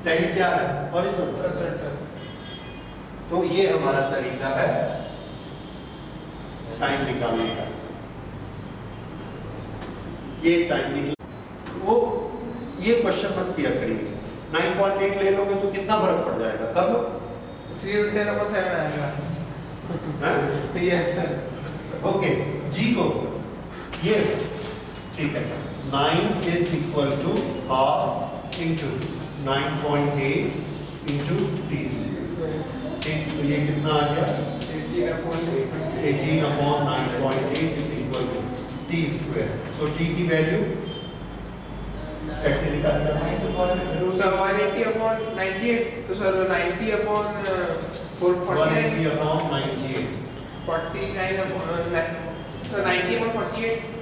टेन क्या है? हॉरिजॉन्टल तो ये हमारा तरीका है टाइम निकालने का। ये टाइम निकल वो ये क्वेश्चन मत किया करिए। 9.8 ले लोगे तो कितना फ़र्क पड़ जाएगा? कब थ्री अपॉन सेवन आएगा। यस सर ओके जी को ये ठीक है। Nine is equal to half into nine point eight into t. ठीक तो ये कितना आ गया? 18 upon 8. 18 upon 9.8 is equal to t square तो टी की वैल्यू कैसे निकालते हैं तो सर 180 upon 98. तो sir 90 upon uh, 449. 180 upon 98 49 upon uh, nine- so 90 upon 48.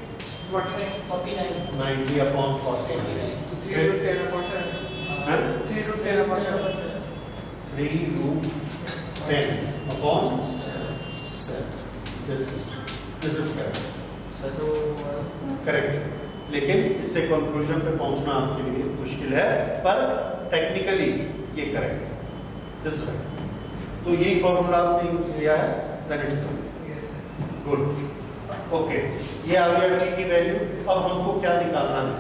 49. 49 90 upon 49 तो 3 root 10 upon 7. 3 root 10 upon 7. 3 root 10 upon 7 this is this is correct sir तो correct लेकिन इससे कंक्लूजन पे पहुँचना आपके लिए मुश्किल है पर टेक्निकली ये करेक्ट दिस राइट तो यही फॉर्मूला आपने यूज़ किया है देन इट्स. गुड ओके ये आ गया टी की वैल्यू अब हमको क्या निकालना है?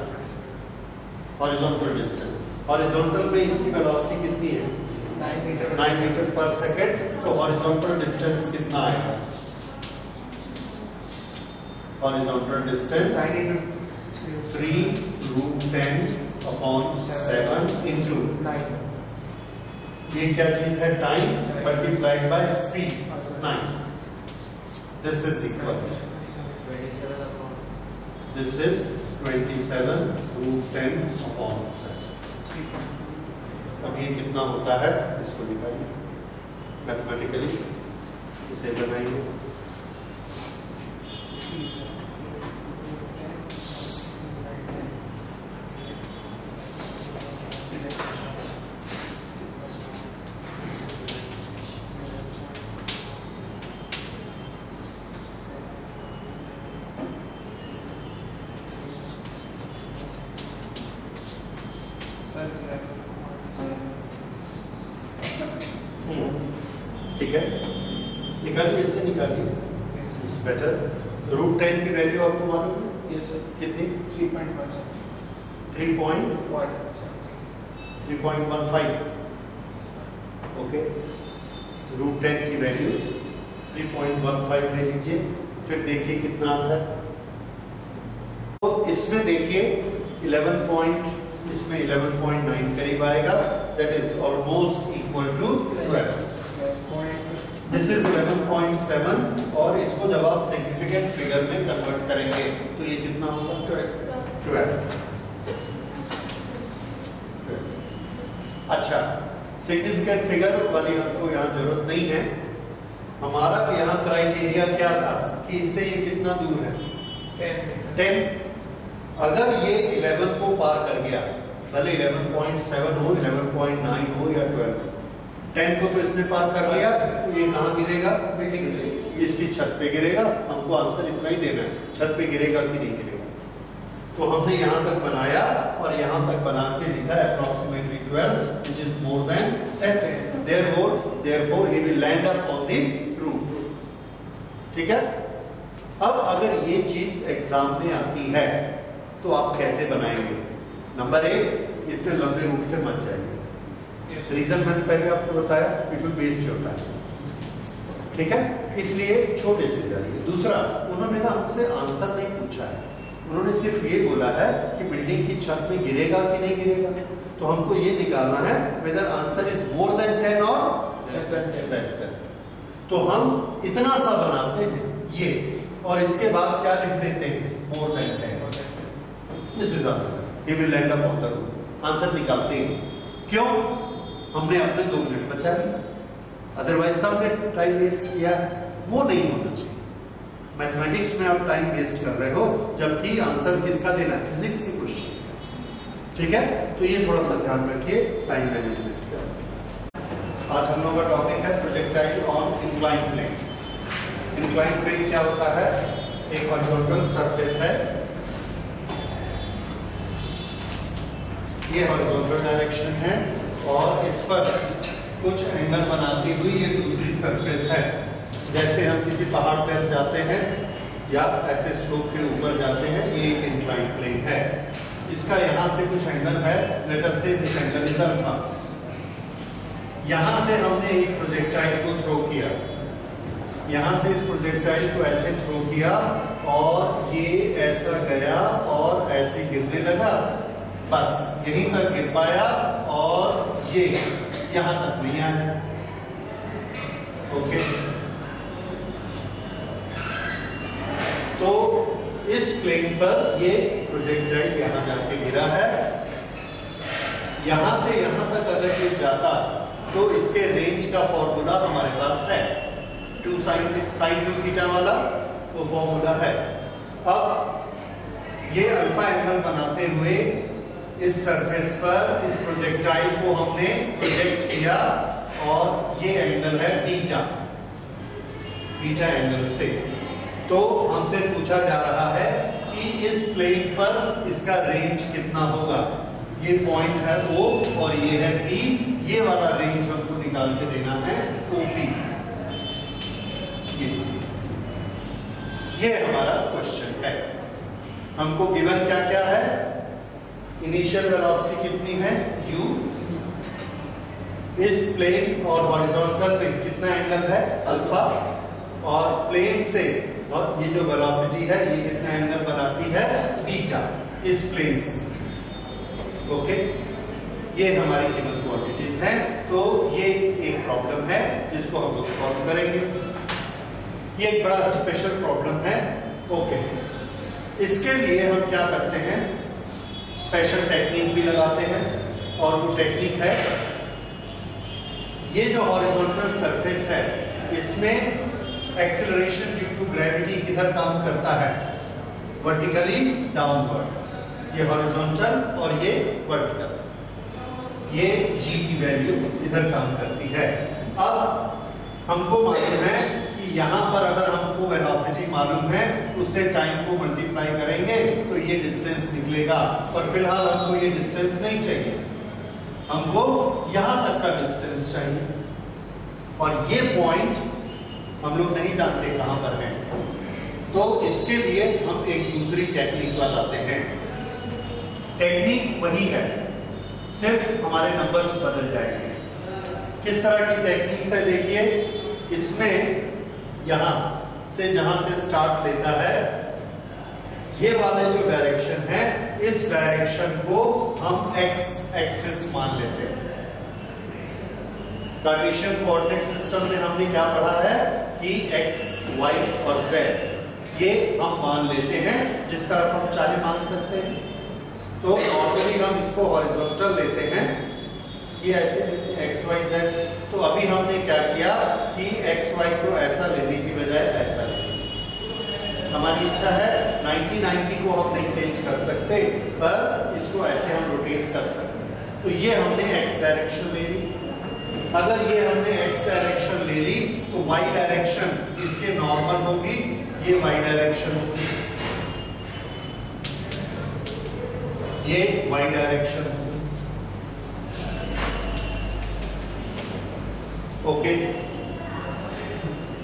हॉरिजॉन्टल डिस्टेंस हॉरिजॉन्टल में इसकी वेलोसिटी कितनी है? 9 meter. 9 मीटर पर सेकंड तो हॉरिजॉन्टल डिस्टेंस कितना आएगा horizontal distance 9 into 3. 3 root 10 upon 7 into 9. ये क्या चीज़ है? Time multiplied by speed 9 this is equal 27 upon. This is 27 root 10 upon 7 अब ये कितना होता है? इसको निकालिए। मैथमेटिकली इसे बनाइए Sir, ठीक है निकालिए इससे निकालिए इट्स बेटर रूट 10 की वैल्यू आपको मालूम है yes, sir. कितनी 3.1, sir. 3 point 1, sir. 3.15 okay root 10 की वैल्यू 3.15 ले लीजिए फिर देखिए कितना आता है तो इसमें देखिए 11 पॉइंट इसमें 11.9 करीब आएगा that is almost equal to 12 Point this is 11.7 और इसको जब आप सिग्निफिकेंट फिगर में कन्वर्ट करेंगे तो ये कितना होगा 12. 12 अच्छा सिग्निफिकेंट फिगर वाली हमको यहाँ ज़रूरत नहीं है हमारा यहाँ क्राइटेरिया क्या था कि इससे ये कितना दूर है 10 meter. 10 अगर ये 11 को पार कर गया भले 11.7 हो 11.9 हो या 12 हो 10 को तो इसने पार कर लिया तो ये कहाँ गिरेगा Building पे. इसकी छत पे गिरेगा हमको आंसर इतना ही देना है छत पे गिरेगा कि नहीं गिरेगा? तो हमने यहाँ तक बनाया और यहाँ तक बना के लिखा approximately 12 which is more than 10 therefore therefore he will land up on the roof. ठीक है? अब अगर ये चीज़ एग्ज़ाम में आती है तो आप कैसे बनाएँगे? नंबर एक इतने लंबे रूट से मत जाइए। रीजन मैंने पहले आपको बताया it will waste your time ठीक है? इसलिए छोटे से जाइए दूसरा उन्होंने ना हमसे आंसर नहीं पूछा है। उन्होंने सिर्फ़ ये बोला है कि बिल्डिंग की छत में गिरेगा कि नहीं गिरेगा। तो हमको ये निकालना है whether answer is more than ten और Less than 10. लेस देन तो हम इतना सा बनाते हैं ये। और इसके बाद क्या लिख देते हैं? More than ten this is answer he will land up on the root answer निकालते हैं। क्यों? हमने अपने दो मिनट बचा लिए। अदरवाइज़ सबने टाइम वेस्ट किया। है वो नहीं होना चाहिए। मैथमेटिक्स में आप टाइम वेस्ट कर रहे हो, जबकि आंसर किसका देना है? फिजिक्स की क्वेश्चन का। ठीक है? तो ये थोड़ा सा ध्यान रखिए टाइम मैनेजमेंट का आज हम लोग का टॉपिक है projectile on incline plane incline plane क्या होता है? एक हॉरिजॉन्टल सरफेस है। ये हॉरिजॉन्टल डायरेक्शन है और इस पर कुछ एंगल बनाती हुई ये दूसरी सरफेस है। जैसे हम किसी पहाड़ पर जाते हैं या ऐसे स्लोप के ऊपर जाते हैं, ये एक इंक्लाइन प्लेन है। इसका यहाँ से कुछ एंगल है लेट अस से दिस एंगल इज़ अल्फ़ा यहाँ से हमने एक प्रोजेक्टाइल को थ्रो किया। यहाँ से इस प्रोजेक्टाइल को ऐसे थ्रो किया और ये ऐसा गया और ऐसे गिरने लगा। बस, यहीं तक गिर पाया और ये यहाँ तक नहीं आया। ओके तो इस प्लेन पर ये प्रोजेक्टाइल यहाँ जाके गिरा है। यहाँ से यहाँ तक अगर ये जाता तो इसके रेंज का फॉर्मूला हमारे पास है। Two sine sine two theta वाला वो फॉर्मूला है। अब ये अल्फ़ा एंगल बनाते हुए इस सरफेस पर इस प्रोजेक्टाइल को हमने प्रोजेक्ट किया और ये एंगल है बीटा बीटा एंगल से। तो हमसे पूछा जा रहा है कि इस प्लेन पर इसका रेंज कितना होगा? ये पॉइंट है ओ और ये है P. ये वाला रेंज हमको निकाल के देना है OP ये। ये हमारा क्वेश्चन है। हमको गिवन क्या क्या है? इनिशियल वेलोसिटी कितनी है? U. इस प्लेन और हॉरिजॉन्टल में कितना एंगल है? अल्फ़ा और प्लेन से और ये जो वेलोसिटी है, ये कितना एंगल बनाती है? बीटा इस प्लेन से। ओके ये हमारी गिवन क्वांटिटीज हैं। तो ये एक प्रॉब्लम है, जिसको हम लोग सॉल्व करेंगे। ये एक बड़ा स्पेशल प्रॉब्लम है। ओके इसके लिए हम क्या करते हैं? स्पेशल टेक्निक भी लगाते हैं। और वो टेक्निक है, ये जो हॉरिजॉन्टल सरफेस है, इसमें एक्सेलरेशन ड्यू टू ग्रेविटी किधर काम करता है? वर्टिकली डाउनवर्ड ये हॉरिजॉन्टल और ये वर्टिकल ये g की वैल्यू इधर काम करती है। अब हमको मालूम है कि यहाँ पर अगर हमको वेलोसिटी मालूम है, उससे टाइम को मल्टीप्लाई करेंगे तो ये डिस्टेंस निकलेगा। पर फ़िलहाल हमको ये डिस्टेंस नहीं चाहिए। हमको यहाँ तक का डिस्टेंस चाहिए। और ये पॉइंट हम लोग नहीं जानते कहाँ पर है। तो इसके लिए हम एक दूसरी टेक्निक लगाते हैं। टेक्निक वही है, सिर्फ़ हमारे नंबर्स बदल जाएँगे। किस तरह की टेक्निक से देखिए, इसमें यहाँ से जहाँ से स्टार्ट लेता है, ये वाले जो डायरेक्शन है, इस डायरेक्शन को हम एक्स एक्सिस मान लेते हैं। कार्टेशियन कोऑर्डिनेट सिस्टम में हमने क्या पढ़ा है कि एक्स वाई और जेड ये हम मान लेते हैं, जिस तरफ़ हम चाहे मान सकते हैं। तो नॉर्मली हम इसको हॉरिजॉन्टल लेते हैं। ये ऐसे लेते हैं एक्स वाई जेड तो अभी हमने क्या किया कि एक्स वाई को ऐसा लेने की बजाय ऐसा ले हमारी इच्छा है 1990 को हम नहीं चेंज कर सकते, पर इसको ऐसे हम रोटेट कर सकते तो ये हमने एक्स डायरेक्शन में ली। अगर ये हमने एक्स डायरेक्शन ले ली तो वाई डायरेक्शन इसके नॉर्मल होगी, ये वाई डायरेक्शन होगी। ये वाई डायरेक्शन ओके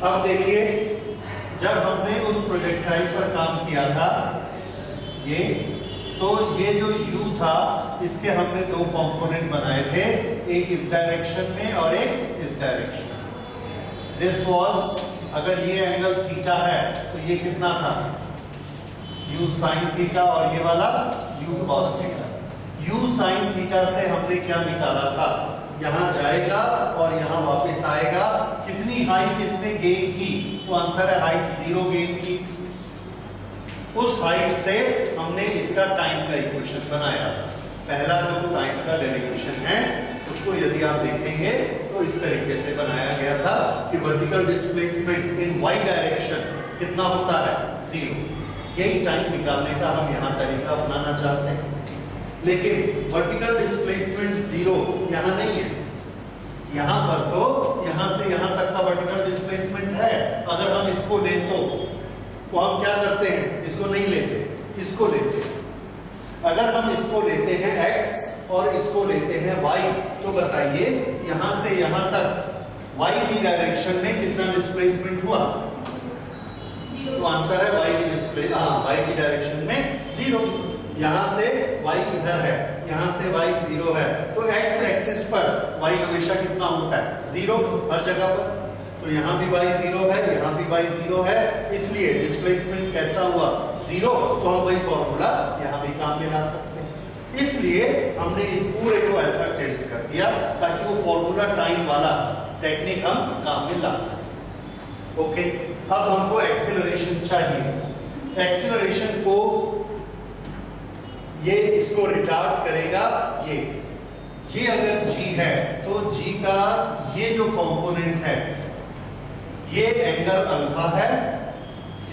अब देखिए, जब हमने उस प्रोजेक्टाइल पर काम किया था, ये तो ये जो U था, इसके हमने दो कंपोनेंट बनाए थे, एक इस डायरेक्शन में और एक इस डायरेक्शन दिस वाज अगर ये एंगल थीटा है तो ये कितना था? U साइन थीटा और ये वाला u cos theta u sine theta से हमने क्या निकाला था? यहाँ जाएगा और यहाँ वापस आएगा। कितनी हाइट इसने गेन की? तो आंसर है हाइट ज़ीरो गेन की। उस हाइट से हमने इसका टाइम का इक्वेशन बनाया था। पहला जो टाइम का डेरिवेशन है, उसको यदि आप देखेंगे तो इस तरीके से बनाया गया था कि vertical displacement in y direction कितना होता है? ज़ीरो यही टाइम निकालने का हम यहाँ तरीका अपनाना चाहते हैं। लेकिन वर्टिकल डिस्प्लेसमेंट ज़ीरो यहाँ नहीं है। यहाँ पर तो यहाँ से यहाँ तक का वर्टिकल डिस्प्लेसमेंट है। अगर हम इसको लें तो तो हम क्या करते हैं? इसको नहीं लेते। इसको लेते हैं। अगर हम इसको लेते हैं x और इसको लेते हैं y तो बताइए यहाँ से यहाँ तक y की डायरेक्शन में कितना डिस्प्लेसमेंट हुआ? तो आंसर है y की डिस्प्ले हाँ y की डायरेक्शन में ज़ीरो यहाँ से y इधर है यहाँ से y ज़ीरो है। तो x एक्सिस पर y हमेशा कितना होता है? ज़ीरो हर जगह पर। तो यहाँ भी वाई ज़ीरो है, यहाँ भी वाई ज़ीरो है। इसलिए डिस्प्लेसमेंट कैसा हुआ? ज़ीरो तो हम वही फॉर्मूला यहाँ भी काम में ला सकते हैं। इसलिए हमने इस पूरे को ऐसा टिल्ट कर दिया ताकि वो फॉर्मूला टाइम वाला टेक्निक हम काम में ला सकें। ओके अब हमको एक्सेलरेशन चाहिए। एक्सेलरेशन को ये इसको रिटार्ड करेगा ये। ये अगर g है तो g का ये जो कंपोनेंट है ये एंगल अल्फ़ा है,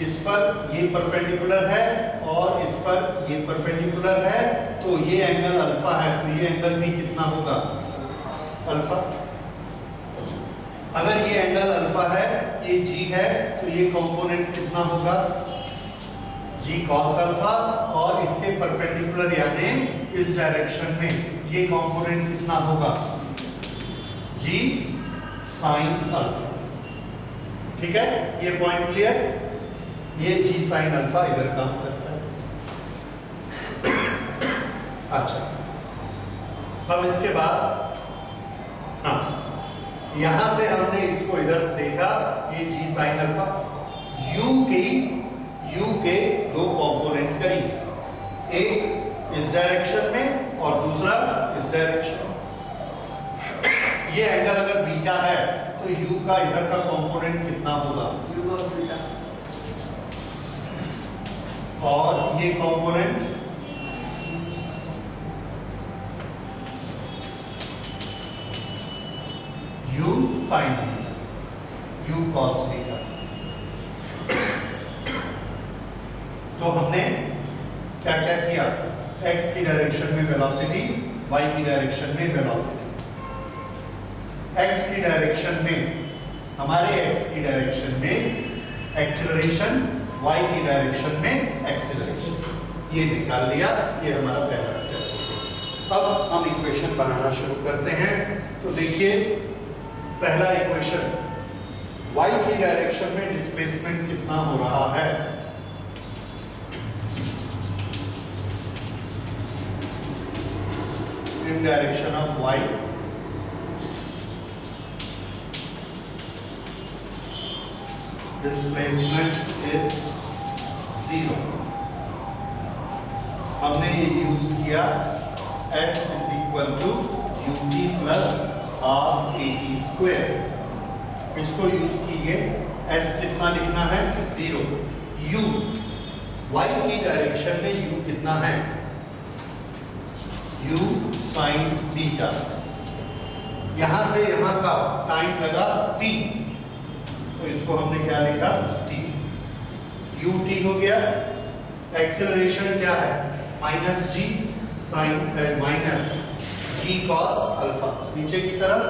इस पर ये परपेंडिकुलर है और इस पर ये परपेंडिकुलर है तो ये एंगल अल्फ़ा है तो ये एंगल भी कितना होगा? अल्फ़ा। अगर ये एंगल अल्फ़ा है, ये जी है तो ये कंपोनेंट कितना होगा? जी कॉस अल्फ़ा और इसके परपेंडिकुलर यानी इस डायरेक्शन में ये कंपोनेंट कितना होगा? G sine alpha. ठीक है? ये पॉइंट क्लियर ये g sin अल्फ़ा इधर काम करता है। अच्छा। अब इसके बाद हाँ यहाँ से हमने इसको इधर देखा, ये जी साइन अल्फ़ा u की, u के दो कंपोनेंट करी। एक इस डायरेक्शन में और दूसरा इस डायरेक्शन में। ये एंगल अगर बीटा है तो u का इधर का कंपोनेंट कितना होगा? U और ये component u sin beta u cos beta तो हमने क्या क्या? किया x की डायरेक्शन में वेलोसिटी y की डायरेक्शन में वेलोसिटी x की डायरेक्शन में, हमारे x की डायरेक्शन में एक्सेलरेशन y की डायरेक्शन में एक्सेलरेशन ये निकाल लिया, ये हमारा पहला स्टेप अब हम इक्वेशन बनाना शुरू करते हैं। तो देखिए, पहला इक्वेशन y की डायरेक्शन में डिस्प्लेसमेंट कितना हो रहा है? In direction of y. displacement is zero हमने ये यूज़ किया s is equal to ut plus half at square इसको यूज़ कीजिए s कितना लिखना है ज़ीरो u y की डायरेक्शन में u कितना है u sin बीटा यहाँ से यहाँ का टाइम लगा t तो इसको हमने क्या लिखा? टी यू टी हो गया। एक्सेलरेशन क्या है? Minus g sine minus g cos alpha नीचे की तरफ़।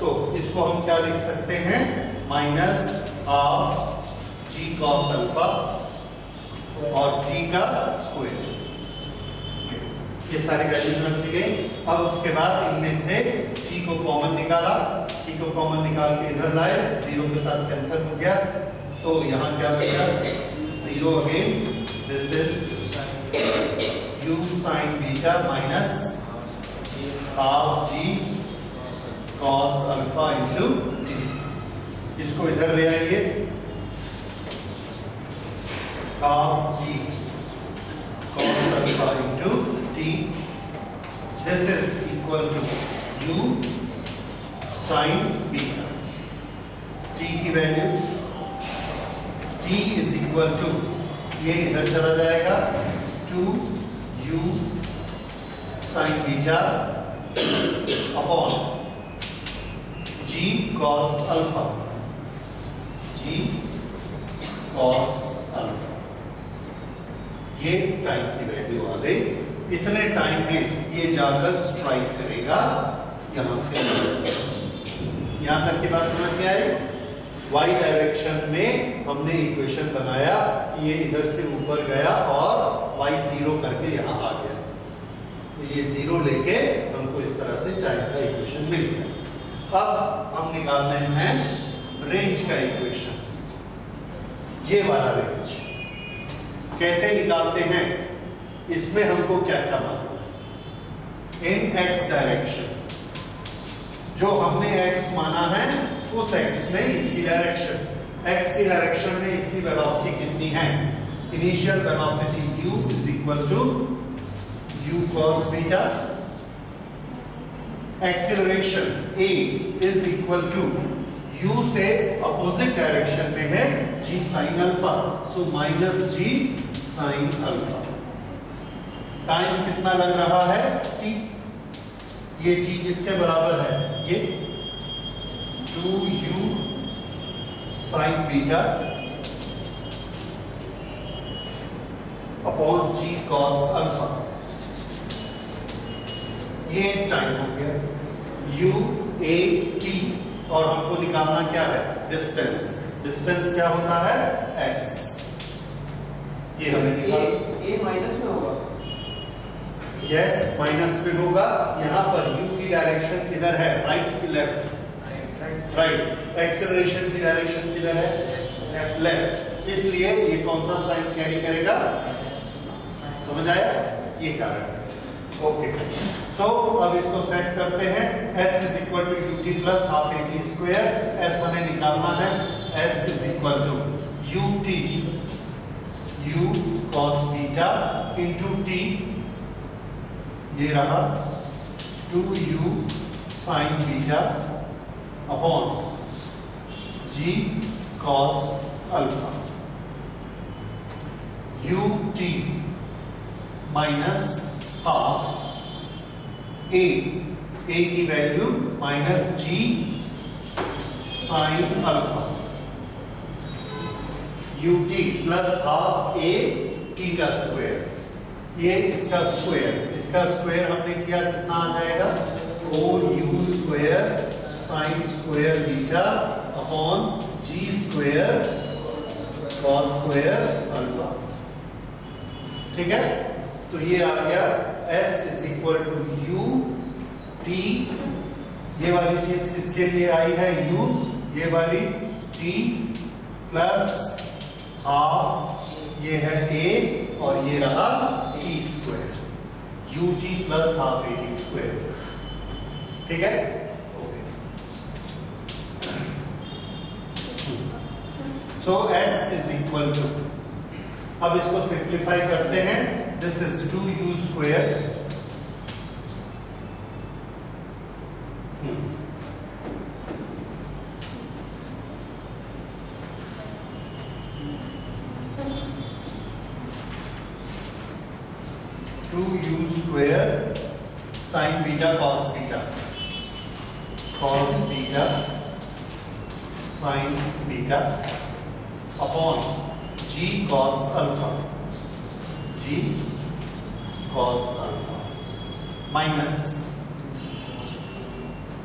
तो इसको हम क्या लिख सकते हैं? Minus of g cos alpha और टी का स्क्वायर ये सारी वैल्यूज़ रख दी गई। और उसके बाद इनमें से टी को कॉमन निकाला। टी को कॉमन निकाल के इधर लाए। ज़ीरो के साथ कैंसिल हो गया। तो यहाँ क्या बचा zero again this is u sin beta minus half g cos alpha into t. इसको इधर ले आइए। half g cos alpha into t this is equal to u sin beta t की value t is equal to ये इधर चला जाएगा two u sin beta upon g cos alpha g cos alpha ये टाइम की value आ गई इतने टाइम में ये जाकर स्ट्राइक करेगा, यहाँ से यहाँ तक की बात समझ में आई? Y डायरेक्शन में हमने इक्वेशन बनाया कि ये इधर से ऊपर गया और y ज़ीरो करके यहाँ आ गया। तो ये ज़ीरो लेके हमको इस तरह से टाइम का इक्वेशन मिल गया। अब हम निकालने हैं रेंज का इक्वेशन ये वाला रेंज कैसे निकालते हैं? इसमें हमको क्या क्या है? इन एक्स डायरेक्शन जो हमने एक्स माना है, उस एक्स में इसकी डायरेक्शन एक्स की डायरेक्शन में इसकी वेलोसिटी कितनी है? Initial velocity u is equal to u cos beta acceleration a is equal to u से अपोजिट डायरेक्शन में है g sin alpha so minus g sine alpha time कितना लग रहा है? टी ये t किसके बराबर है? ये 2u sin beta upon g cos alpha ये टाइम हो गया। यू ए टी और हमको निकालना क्या है? डिस्टेंस डिस्टेंस क्या होता है? S. ये हमें ए निकाल ए माइनस में होगा। यस माइनस में होगा। यहाँ पर यू की डायरेक्शन किधर है? राइट की लेफ़्ट राइट एक्सेलरेशन की डायरेक्शन किधर है? लेफ़्ट इसलिए ये कौन सा साइन कैरी करेगा? समझ आया? ये कारण है। ओके सो अब इसको सेट करते हैं। S is equal to u t plus half a t square s हमें निकालना है। S is equal to u t u cos beta into t ये रहा two u sine beta upon g cos alpha. U t minus half a. A की value minus g sine alpha. U t plus half a t का square. ये इसका square इसका square हमने किया कितना आ जाएगा? Four u square sine square beta upon g square cos square alpha ठीक है? तो ये आ गया s is equal to u t ये वाली चीज़ किसके लिए आई है? यू ये वाली टी प्लस हाफ़ ये है a और ये रहा t square u t plus half a t square ठीक है? So s is equal to अब इसको सिंप्लीफाई करते हैं. This is two u square two u square sine beta cos beta cos beta sine beta upon g cos alpha g cos alpha minus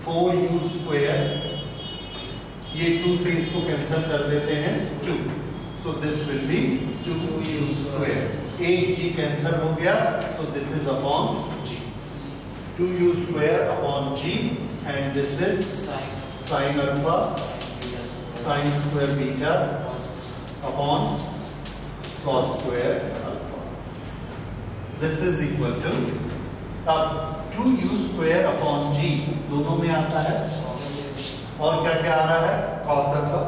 four u square ये two से इसको cancel कर देते हैं two so this will be two u square एक g cancel हो गया so this is upon g two u square upon g and this is sine alpha sine square beta upon cos square alpha. This is equal to अब 2u square upon g दोनों में आता है और क्या क्या आ रहा है cos alpha.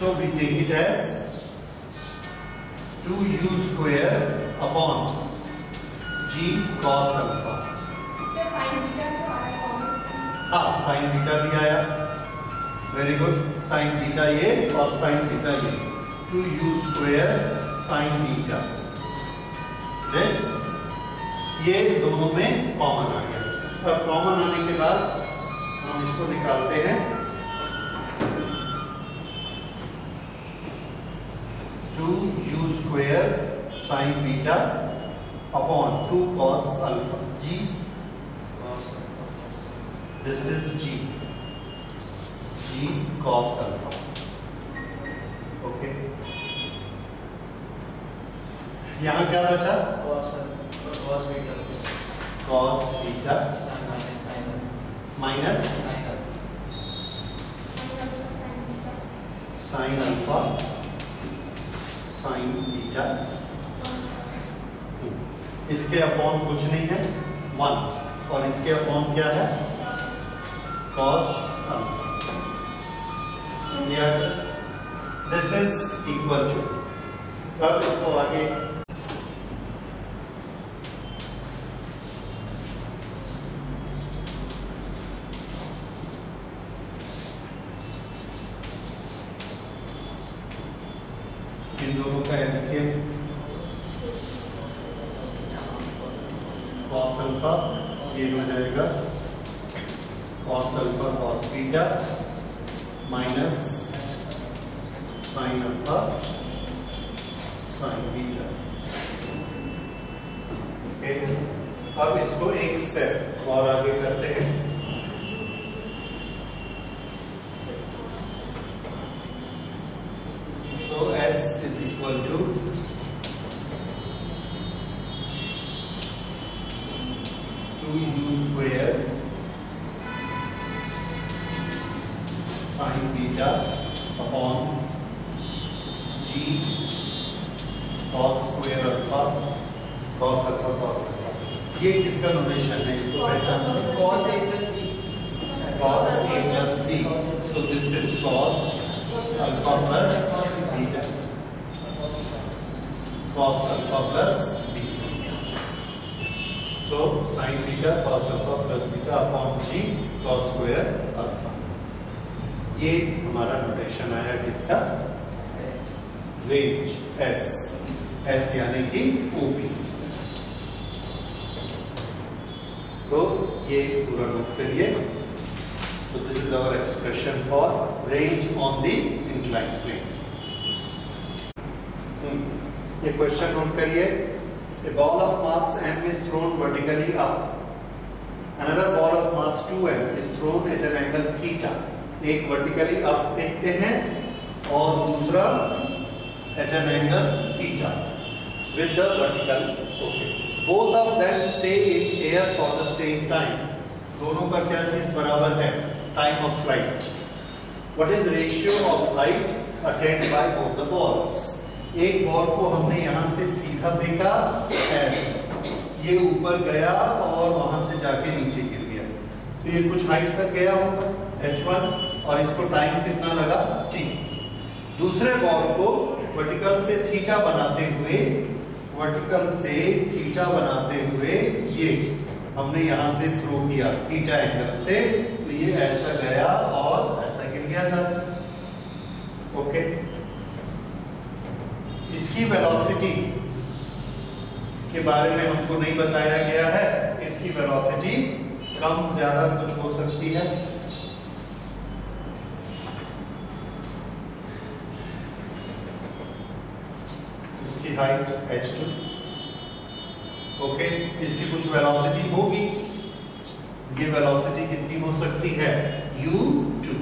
So we take it as 2u square upon g cos alpha. Sir sine beta को आया कॉमन हाँ साइन बीटा भी आया। वेरी गुड साइन बीटा ये और साइन बीटा ये। Two u square sine beta this ये दोनों में कॉमन आ गया। अब कॉमन आने के बाद हम इसको निकालते हैं। Two u square sine beta upon two cos alpha g This is G. G cos alpha. Okay. यहाँ क्या बचा? Cos beta minus sine alpha sine beta इसके अपॉन कुछ नहीं है, वन। और इसके अपॉन क्या है? Cos this is equal to. अब इसको आगे दोनों का एलसीएम कॉस अल्फ़ा ये हो जाएगा। Cos alpha cos beta minus sine alpha sine beta okay अब इसको एक स्टेप और आगे करते हैं। तक गया होगा h1 और इसको टाइम कितना लगा? T. दूसरे बॉल को वर्टिकल से थीटा बनाते हुए वर्टिकल से थीटा बनाते हुए ये, हमने यहाँ से थ्रो किया थीटा एंगल से तो ये ऐसा गया और ऐसा गिर गया था। ओके इसकी वेलोसिटी के बारे में हमको नहीं बताया गया है, इसकी वेलोसिटी कम ज़्यादा कुछ हो सकती है। इसकी हाइट h2 ओके इसकी कुछ वेलोसिटी होगी। ये वेलोसिटी कितनी हो सकती है? U2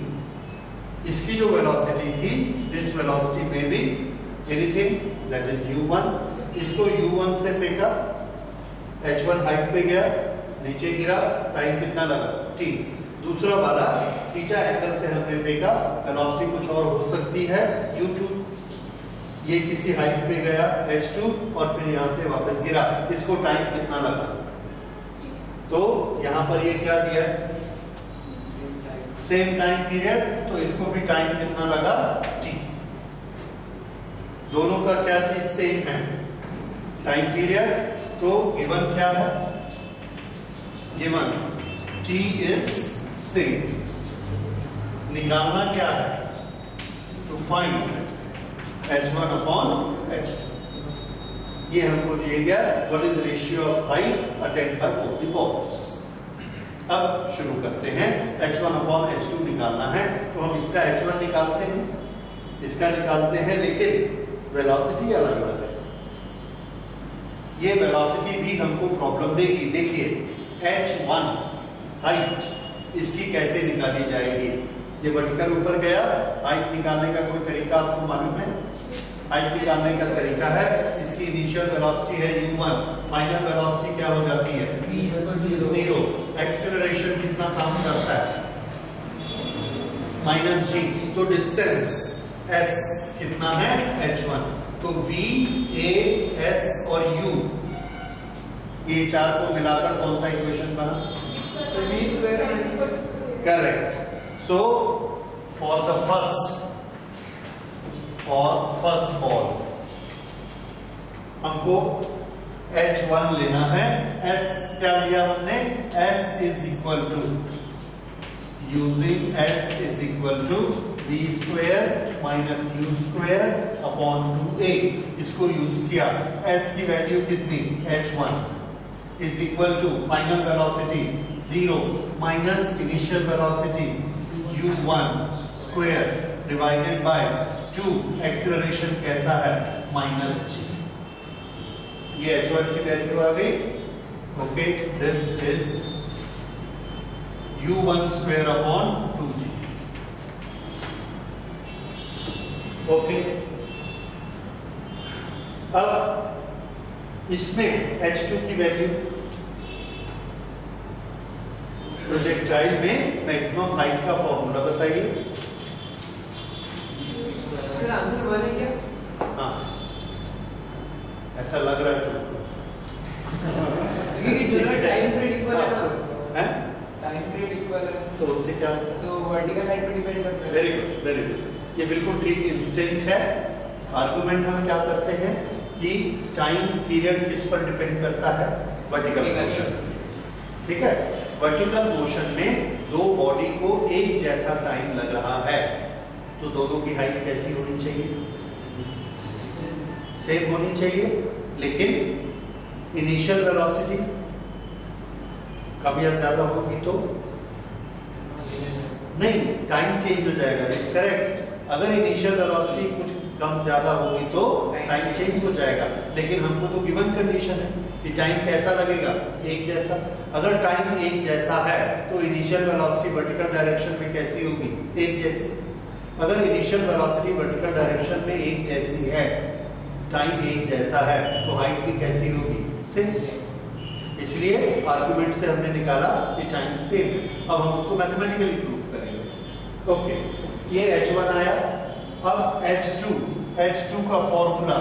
इसकी जो वेलोसिटी थी दिस वेलोसिटी में भी एनीथिंग दैट इज़ u1 इसको u1 से फेंका। H1 हाइट पे गया। नीचे गिरा टाइम कितना लगा? t दूसरा वाला, थीटा एंगल से हमने फेंका वेलोसिटी कुछ और हो सकती है। U2 ये किसी हाइट पे गया h2 और फिर यहाँ से वापस गिरा। इसको टाइम कितना लगा? तो यहाँ पर ये क्या दिया? है सेम टाइम पीरियड तो इसको भी टाइम कितना लगा? T. दोनों का क्या चीज़ सेम है? टाइम पीरियड तो गिवन क्या है? गिवन t इज़ सेम निकालना क्या है? To find h1 upon h2 ये हमको दिया गया what is ratio of height attained by both the balls अब शुरू करते हैं। H1 upon h2 निकालना है। तो हम इसका h1 निकालते हैं। इसका निकालते हैं, लेकिन वेलोसिटी अलग अलग है। ये वेलोसिटी भी हमको प्रॉब्लम देगी। देखिए h1 हाइट इसकी कैसे निकाली जाएगी? ये वर्टिकल ऊपर गया हाइट निकालने का कोई तरीका आपको मालूम है? हाइट निकालने का तरीका है, इसकी इनिशियल वेलोसिटी है u1 फाइनल वेलोसिटी क्या हो जाती है? ज़ीरो एक्सेलरेशन कितना काम करता है? माइनस जी तो डिस्टेंस s कितना है? H1 तो v, a, s और u ये चार को मिलाकर कौन सा इक्वेशन बना? Correct so for the first for first ball हमको H1 लेना है. S क्या लिया हमने? S is equal to using S is equal to v square minus u square upon two a इसको यूज़ किया. S की वैल्यू कितनी? H1 is equal to final velocity 0 minus initial velocity u1 square divided by 2 acceleration kaisa hai minus g ये h1 की value आ गई okay this is u1 square upon 2g okay okay. अब इसमें H2 की value projectile में maximum height का formula बताइए। सर आंसर वन है क्या? हाँ। ऐसा लग रहा है तुमको। टाइम पीरियड इक्वल है। ना हैं? टाइम पीरियड इक्वल है तो उससे क्या होता है? तो वर्टिकल हाइट पे डिपेंड करता है। वेरी गुड वेरी गुड ये बिल्कुल ठीक इंस्टेंट है। आर्गुमेंट हम क्या करते हैं? कि टाइम पीरियड किस पर डिपेंड करता है? वर्टिकल मोशन ठीक है? वर्टिकल मोशन में दो बॉडी को एक जैसा टाइम लग रहा है। तो दोनों की हाइट कैसी होनी चाहिए? सेम होनी चाहिए लेकिन इनिशियल वेलोसिटी कम या ज़्यादा होगी तो? नहीं टाइम चेंज हो जाएगा इट्स करेक्ट अगर इनिशियल वेलोसिटी कुछ कम ज़्यादा होगी तो टाइम चेंज हो जाएगा। लेकिन हमको तो गिवन कंडीशन है कि टाइम कैसा लगेगा? एक जैसा। अगर टाइम एक जैसा है तो इनिशियल वेलोसिटी वर्टिकल डायरेक्शन में कैसी होगी? एक जैसी। अगर इनिशियल वेलोसिटी वर्टिकल डायरेक्शन में एक जैसी है टाइम एक जैसा है तो हाइट भी कैसी होगी? सेम इसलिए आर्गुमेंट से हमने निकाला कि टाइम सेम अब हम उसको मैथमेटिकली प्रूव करेंगे। ओके ये H1 आया। अब H2 H2 का फॉर्मूला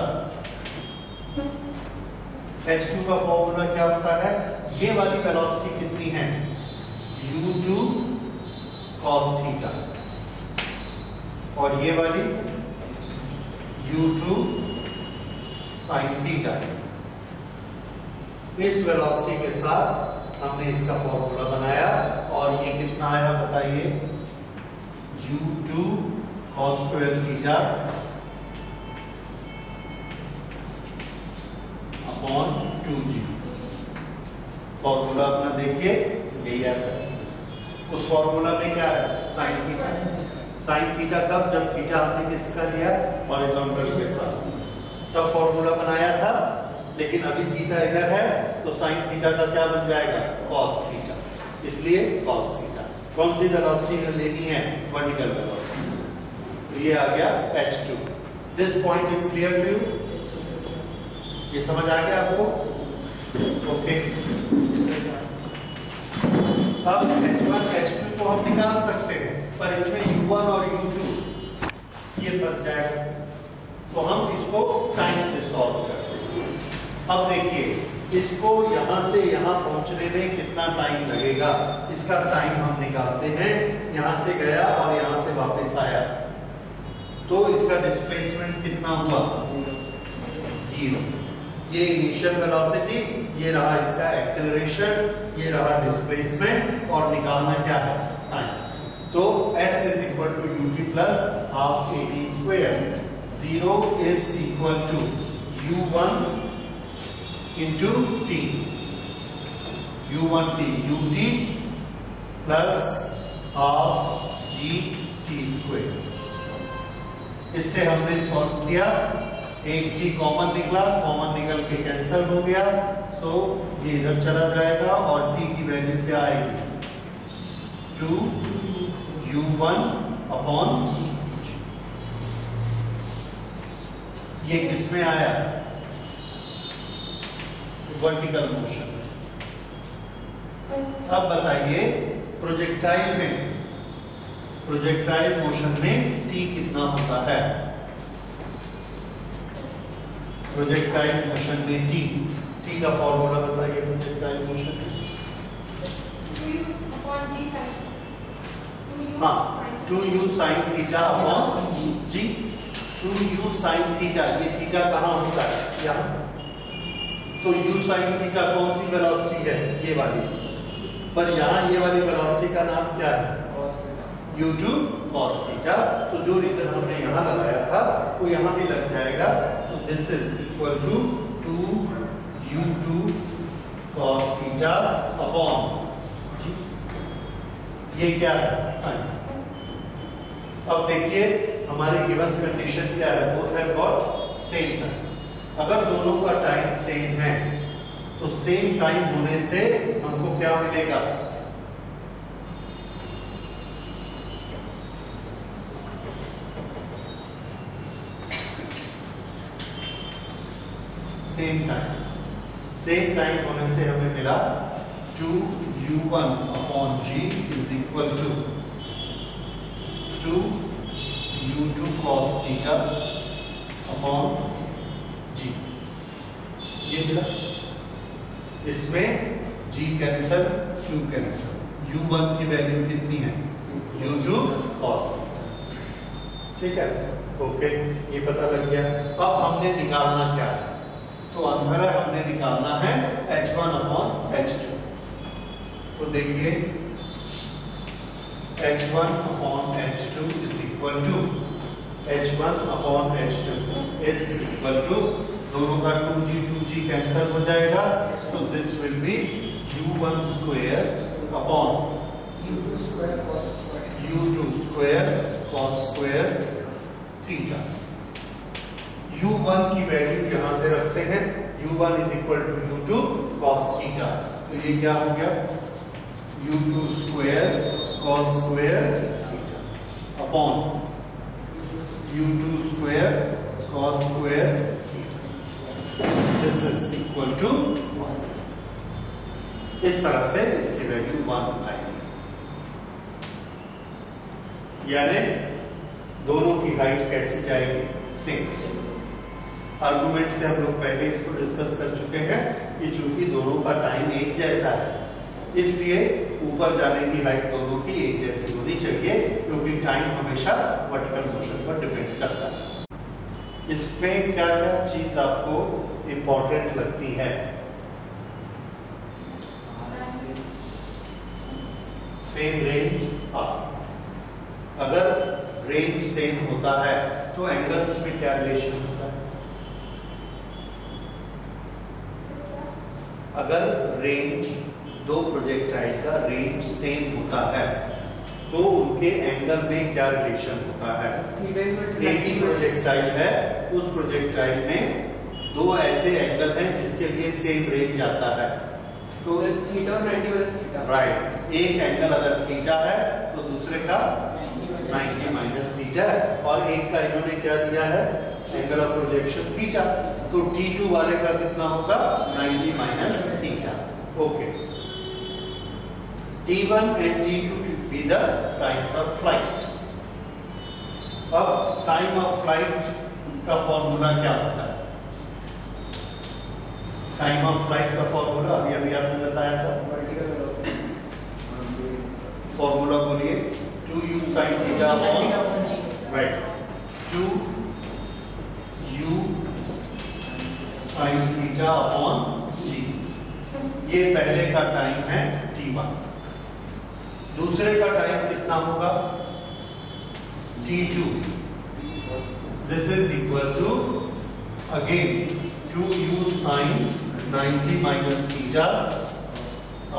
H2 का फॉर्मूला क्या होता है? ये वाली वेलोसिटी कितनी है? U2 cos थीटा और ये वाली u2 sin थीटा इस वेलोसिटी के साथ हमने इसका फॉर्मूला बनाया और ये कितना आया बताइए? U2 cos square theta upon two formula अपना देखिए आता है उस फॉर्मूला में क्या है? साइन थीटा साइन थीटा कब? जब थीटा हमने किसका लिया? हॉरिजॉन्टल के साथ। तब फॉर्मूला बनाया था, लेकिन अभी थीटा इधर है तो साइन थीटा का क्या बन जाएगा? Cos थीटा इसलिए cos थीटा कौन सी वेलोसिटी लेनी है? वर्टिकल वेलोसिटी तो ये आ गया h2 this point is clear to you ये समझ आ गया आपको? ओके अब h1 h2 को हम निकाल सकते हैं, पर इसमें u1 और u2 ये फंस जाएगा। तो हम इसको टाइम से सॉल्व करते हैं। अब देखिए, इसको यहाँ से यहाँ पहुँचने में कितना टाइम लगेगा? इसका टाइम हम निकालते हैं। यहाँ से गया और यहाँ से वापस आया। तो इसका डिस्प्लेसमेंट कितना हुआ? ज़ीरो ये इनिशियल वेलोसिटी ये रहा इसका एक्सेलरेशन ये रहा डिस्प्लेसमेंट और निकालना क्या है? टाइम तो s is equal to u t plus half a t square zero is equal to u one into t u one t u t plus half g t square इससे हमने solve किया। एक T common निकला common निकल के cancel हो गया। So ये इधर चला जाएगा और टी की वैल्यू क्या आएगी? टू यू वन अपॉन ये किसमें आया? वर्टिकल मोशन अब बताइए प्रोजेक्टाइल में प्रोजेक्टाइल मोशन में टी कितना होता है? प्रोजेक्टाइल मोशन में टी टी का फॉर्मूला बताइए प्रोजेक्टाइल मोशन में। Two u sine theta upon g two u sine theta ये थीटा कहाँ होता है? यहाँ। तो यू साइन थीटा कौन सी वेलोसिटी है? ये वाली। पर यहाँ ये वाली वेलोसिटी का नाम क्या है? यू टू कॉस थीटा तो जो रीजन हमने यहाँ लगाया था, वो यहाँ भी लग जाएगा। तो this is equal to two u two cos theta upon ये क्या है? अब देखिए, हमारी गिवन कंडीशन क्या है? Both have got same time अगर दोनों का टाइम सेम है तो सेम टाइम होने से हमको क्या मिलेगा? सेम टाइम सेम टाइम होने से हमें मिला two u one upon g is equal to two u two cos theta upon g ये मिला। इसमें g cancel q cancel u1 की वैल्यू कितनी है? u2 cos ठीक है? ओके ये पता लग गया। अब हमने निकालना क्या है? तो आंसर है हमने निकालना है H1 वन अपॉन एच तो देखिए H1 one upon h two is equal to h one upon h two is equal to दोनों का two g two g cancel हो जाएगा। तो this will be u one square upon u two square cos square theta u1 की value यहाँ से रखते हैं। U1 one is equal to u two cos theta तो ये क्या हो गया? U2 two square cos square upon u2 two square cos this is equal to one इस तरह से इसकी वैल्यू वन आएगी। यानी दोनों की हाइट कैसी जाएगी? सेम सेम आर्गुमेंट से हम लोग पहले इसको डिस्कस कर चुके हैं कि चूँकि दोनों का टाइम एक जैसा है, इसलिए ऊपर जाने की हाइट दोनों की एक जैसी होनी चाहिए, क्योंकि टाइम हमेशा वर्टिकल मोशन पर डिपेंड करता है। इसमें क्या क्या चीज़ आपको इंपॉर्टेंट लगती है? सेम रेंज आर अगर रेंज सेम होता है तो एंगल्स में क्या रिलेशन होता है? अगर रेंज दो प्रोजेक्टाइल का रेंज सेम होता है तो उनके एंगल में क्या रिलेशन होता है? एक ही प्रोजेक्टाइल है उस प्रोजेक्टाइल में दो ऐसे एंगल हैं जिसके लिए सेम रेंज आता है। तो थीटा और 90 माइनस थीटा राइट एक एंगल अगर थीटा है तो दूसरे का 90 माइनस थीटा और एक का इन्होंने क्या दिया है? एंगल ऑफ़ प्रोजेक्शन थीटा तो T2 वाले का कितना होगा? 90 माइनस थीटा ओके T1 एंड T2 be the times of flight. अब टाइम ऑफ़ फ़्लाइट का फॉर्मूला क्या होता है? टाइम ऑफ़ फ़्लाइट का फॉर्मूला अभी अभी आपने बताया था। फॉर्मूला बोलिए। Two u sine theta right two u sine theta upon g. ये पहले का टाइम है टी वन। दूसरे का टाइम कितना होगा? T two. This is equal to again two u sine 90 minus theta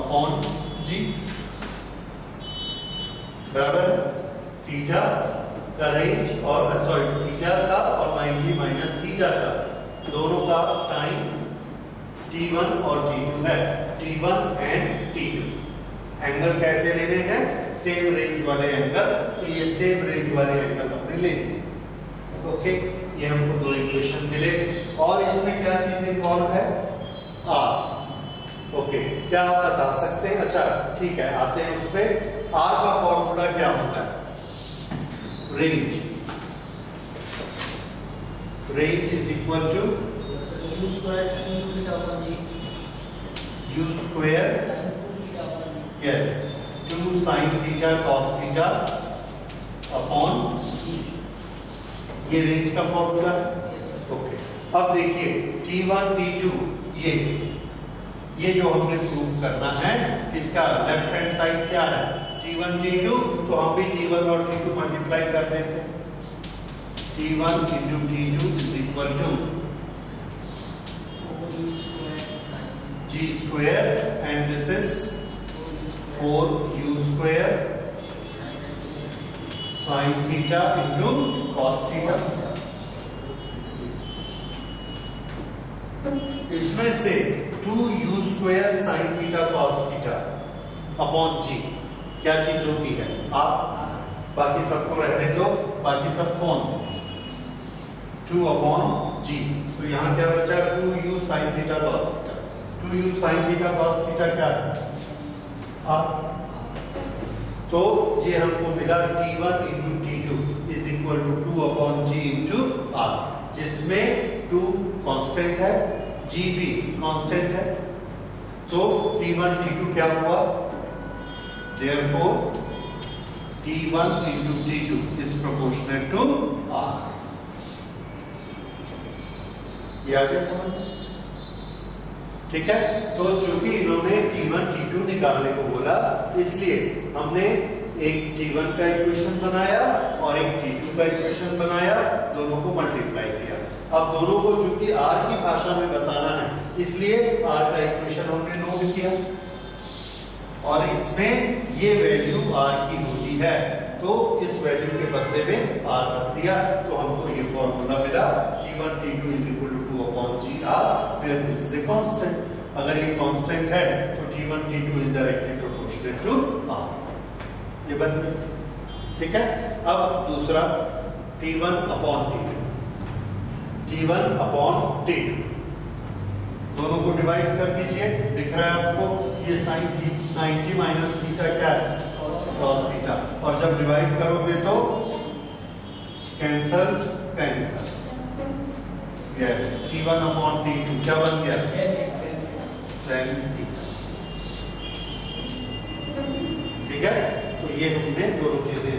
upon g बराबर थीटा का रेंज और सॉरी थीटा का और 90 माइनस थीटा का। दोनों का टाइम t1 और t2 है। t1 एंड t2 एंगल कैसे लेने हैं? सेम रेंज वाले एंगल तो ये सेम रेंज वाले एंगल हमने ले लिए। ओके ये हमको दो इक्वेशन मिले। और इसमें क्या चीज़ इन्वॉल्व है? आर ओके क्या आप बता सकते हैं? अच्छा ठीक है, आते हैं उस पर आर का फॉर्मूला क्या होता है? Range range is equal to U square sin 2 theta upon G. U square Sin 2 theta upon G. Yes two sine theta cos theta upon ये रेंज का फॉर्मूला है Yes. ओके अब देखिए T1 T2 ये ये जो हमने प्रूव करना है इसका लेफ़्ट हैंड साइड क्या है वन टी टू तो हम भी टी वन और टी टू मल्टीप्लाई कर देते t one into t two is equal to g square and this is four u square sine theta into cos theta इसमें से two u square sine theta cos theta upon g क्या चीज़ होती है? आप बाकी सबको रहने दो, बाकी सब कौन? टू अपॉन जी तो यहाँ क्या बचा two u sine theta theta two u sine theta cos theta क्या है? आप? तो ये हमको मिला t one into t two is equal to two upon g into R जिसमें टू कांस्टेंट है जी भी कांस्टेंट है. तो टी वन टी टू क्या हुआ? Therefore t1 into t2 is proportional to r. ये आ समझ? ठीक है? तो चूँकि इन्होंने t1 t2 निकालने को बोला, इसलिए हमने एक t1 का इक्वेशन बनाया और एक t2 का इक्वेशन बनाया, दोनों को मल्टीप्लाई किया। अब दोनों को चूँकि r की भाषा में बताना है, इसलिए r का इक्वेशन हमने नोट किया। और इसमें ये वैल्यू आर की होती है तो इस वैल्यू के बदले में आर रख दिया तो हमको ये फॉर्मूला मिला T one T two is equal to upon G R फिर दिस इज़ ए कॉन्स्टेंट अगर ये कॉन्स्टेंट है तो T one T two is directly proportional to R ये बन ठीक है? अब दूसरा T one upon T two T one upon T two दोनों को डिवाइड कर दीजिए। दिख रहा है आपको ये साइन थी 90 माइनस थीटा क्या है? Cos थीटा और जब डिवाइड करोगे तो cancel cancel yes t1 upon t2 क्या बन गया? थीटा ठीक है? तो ये हमने दोनों चीज़ें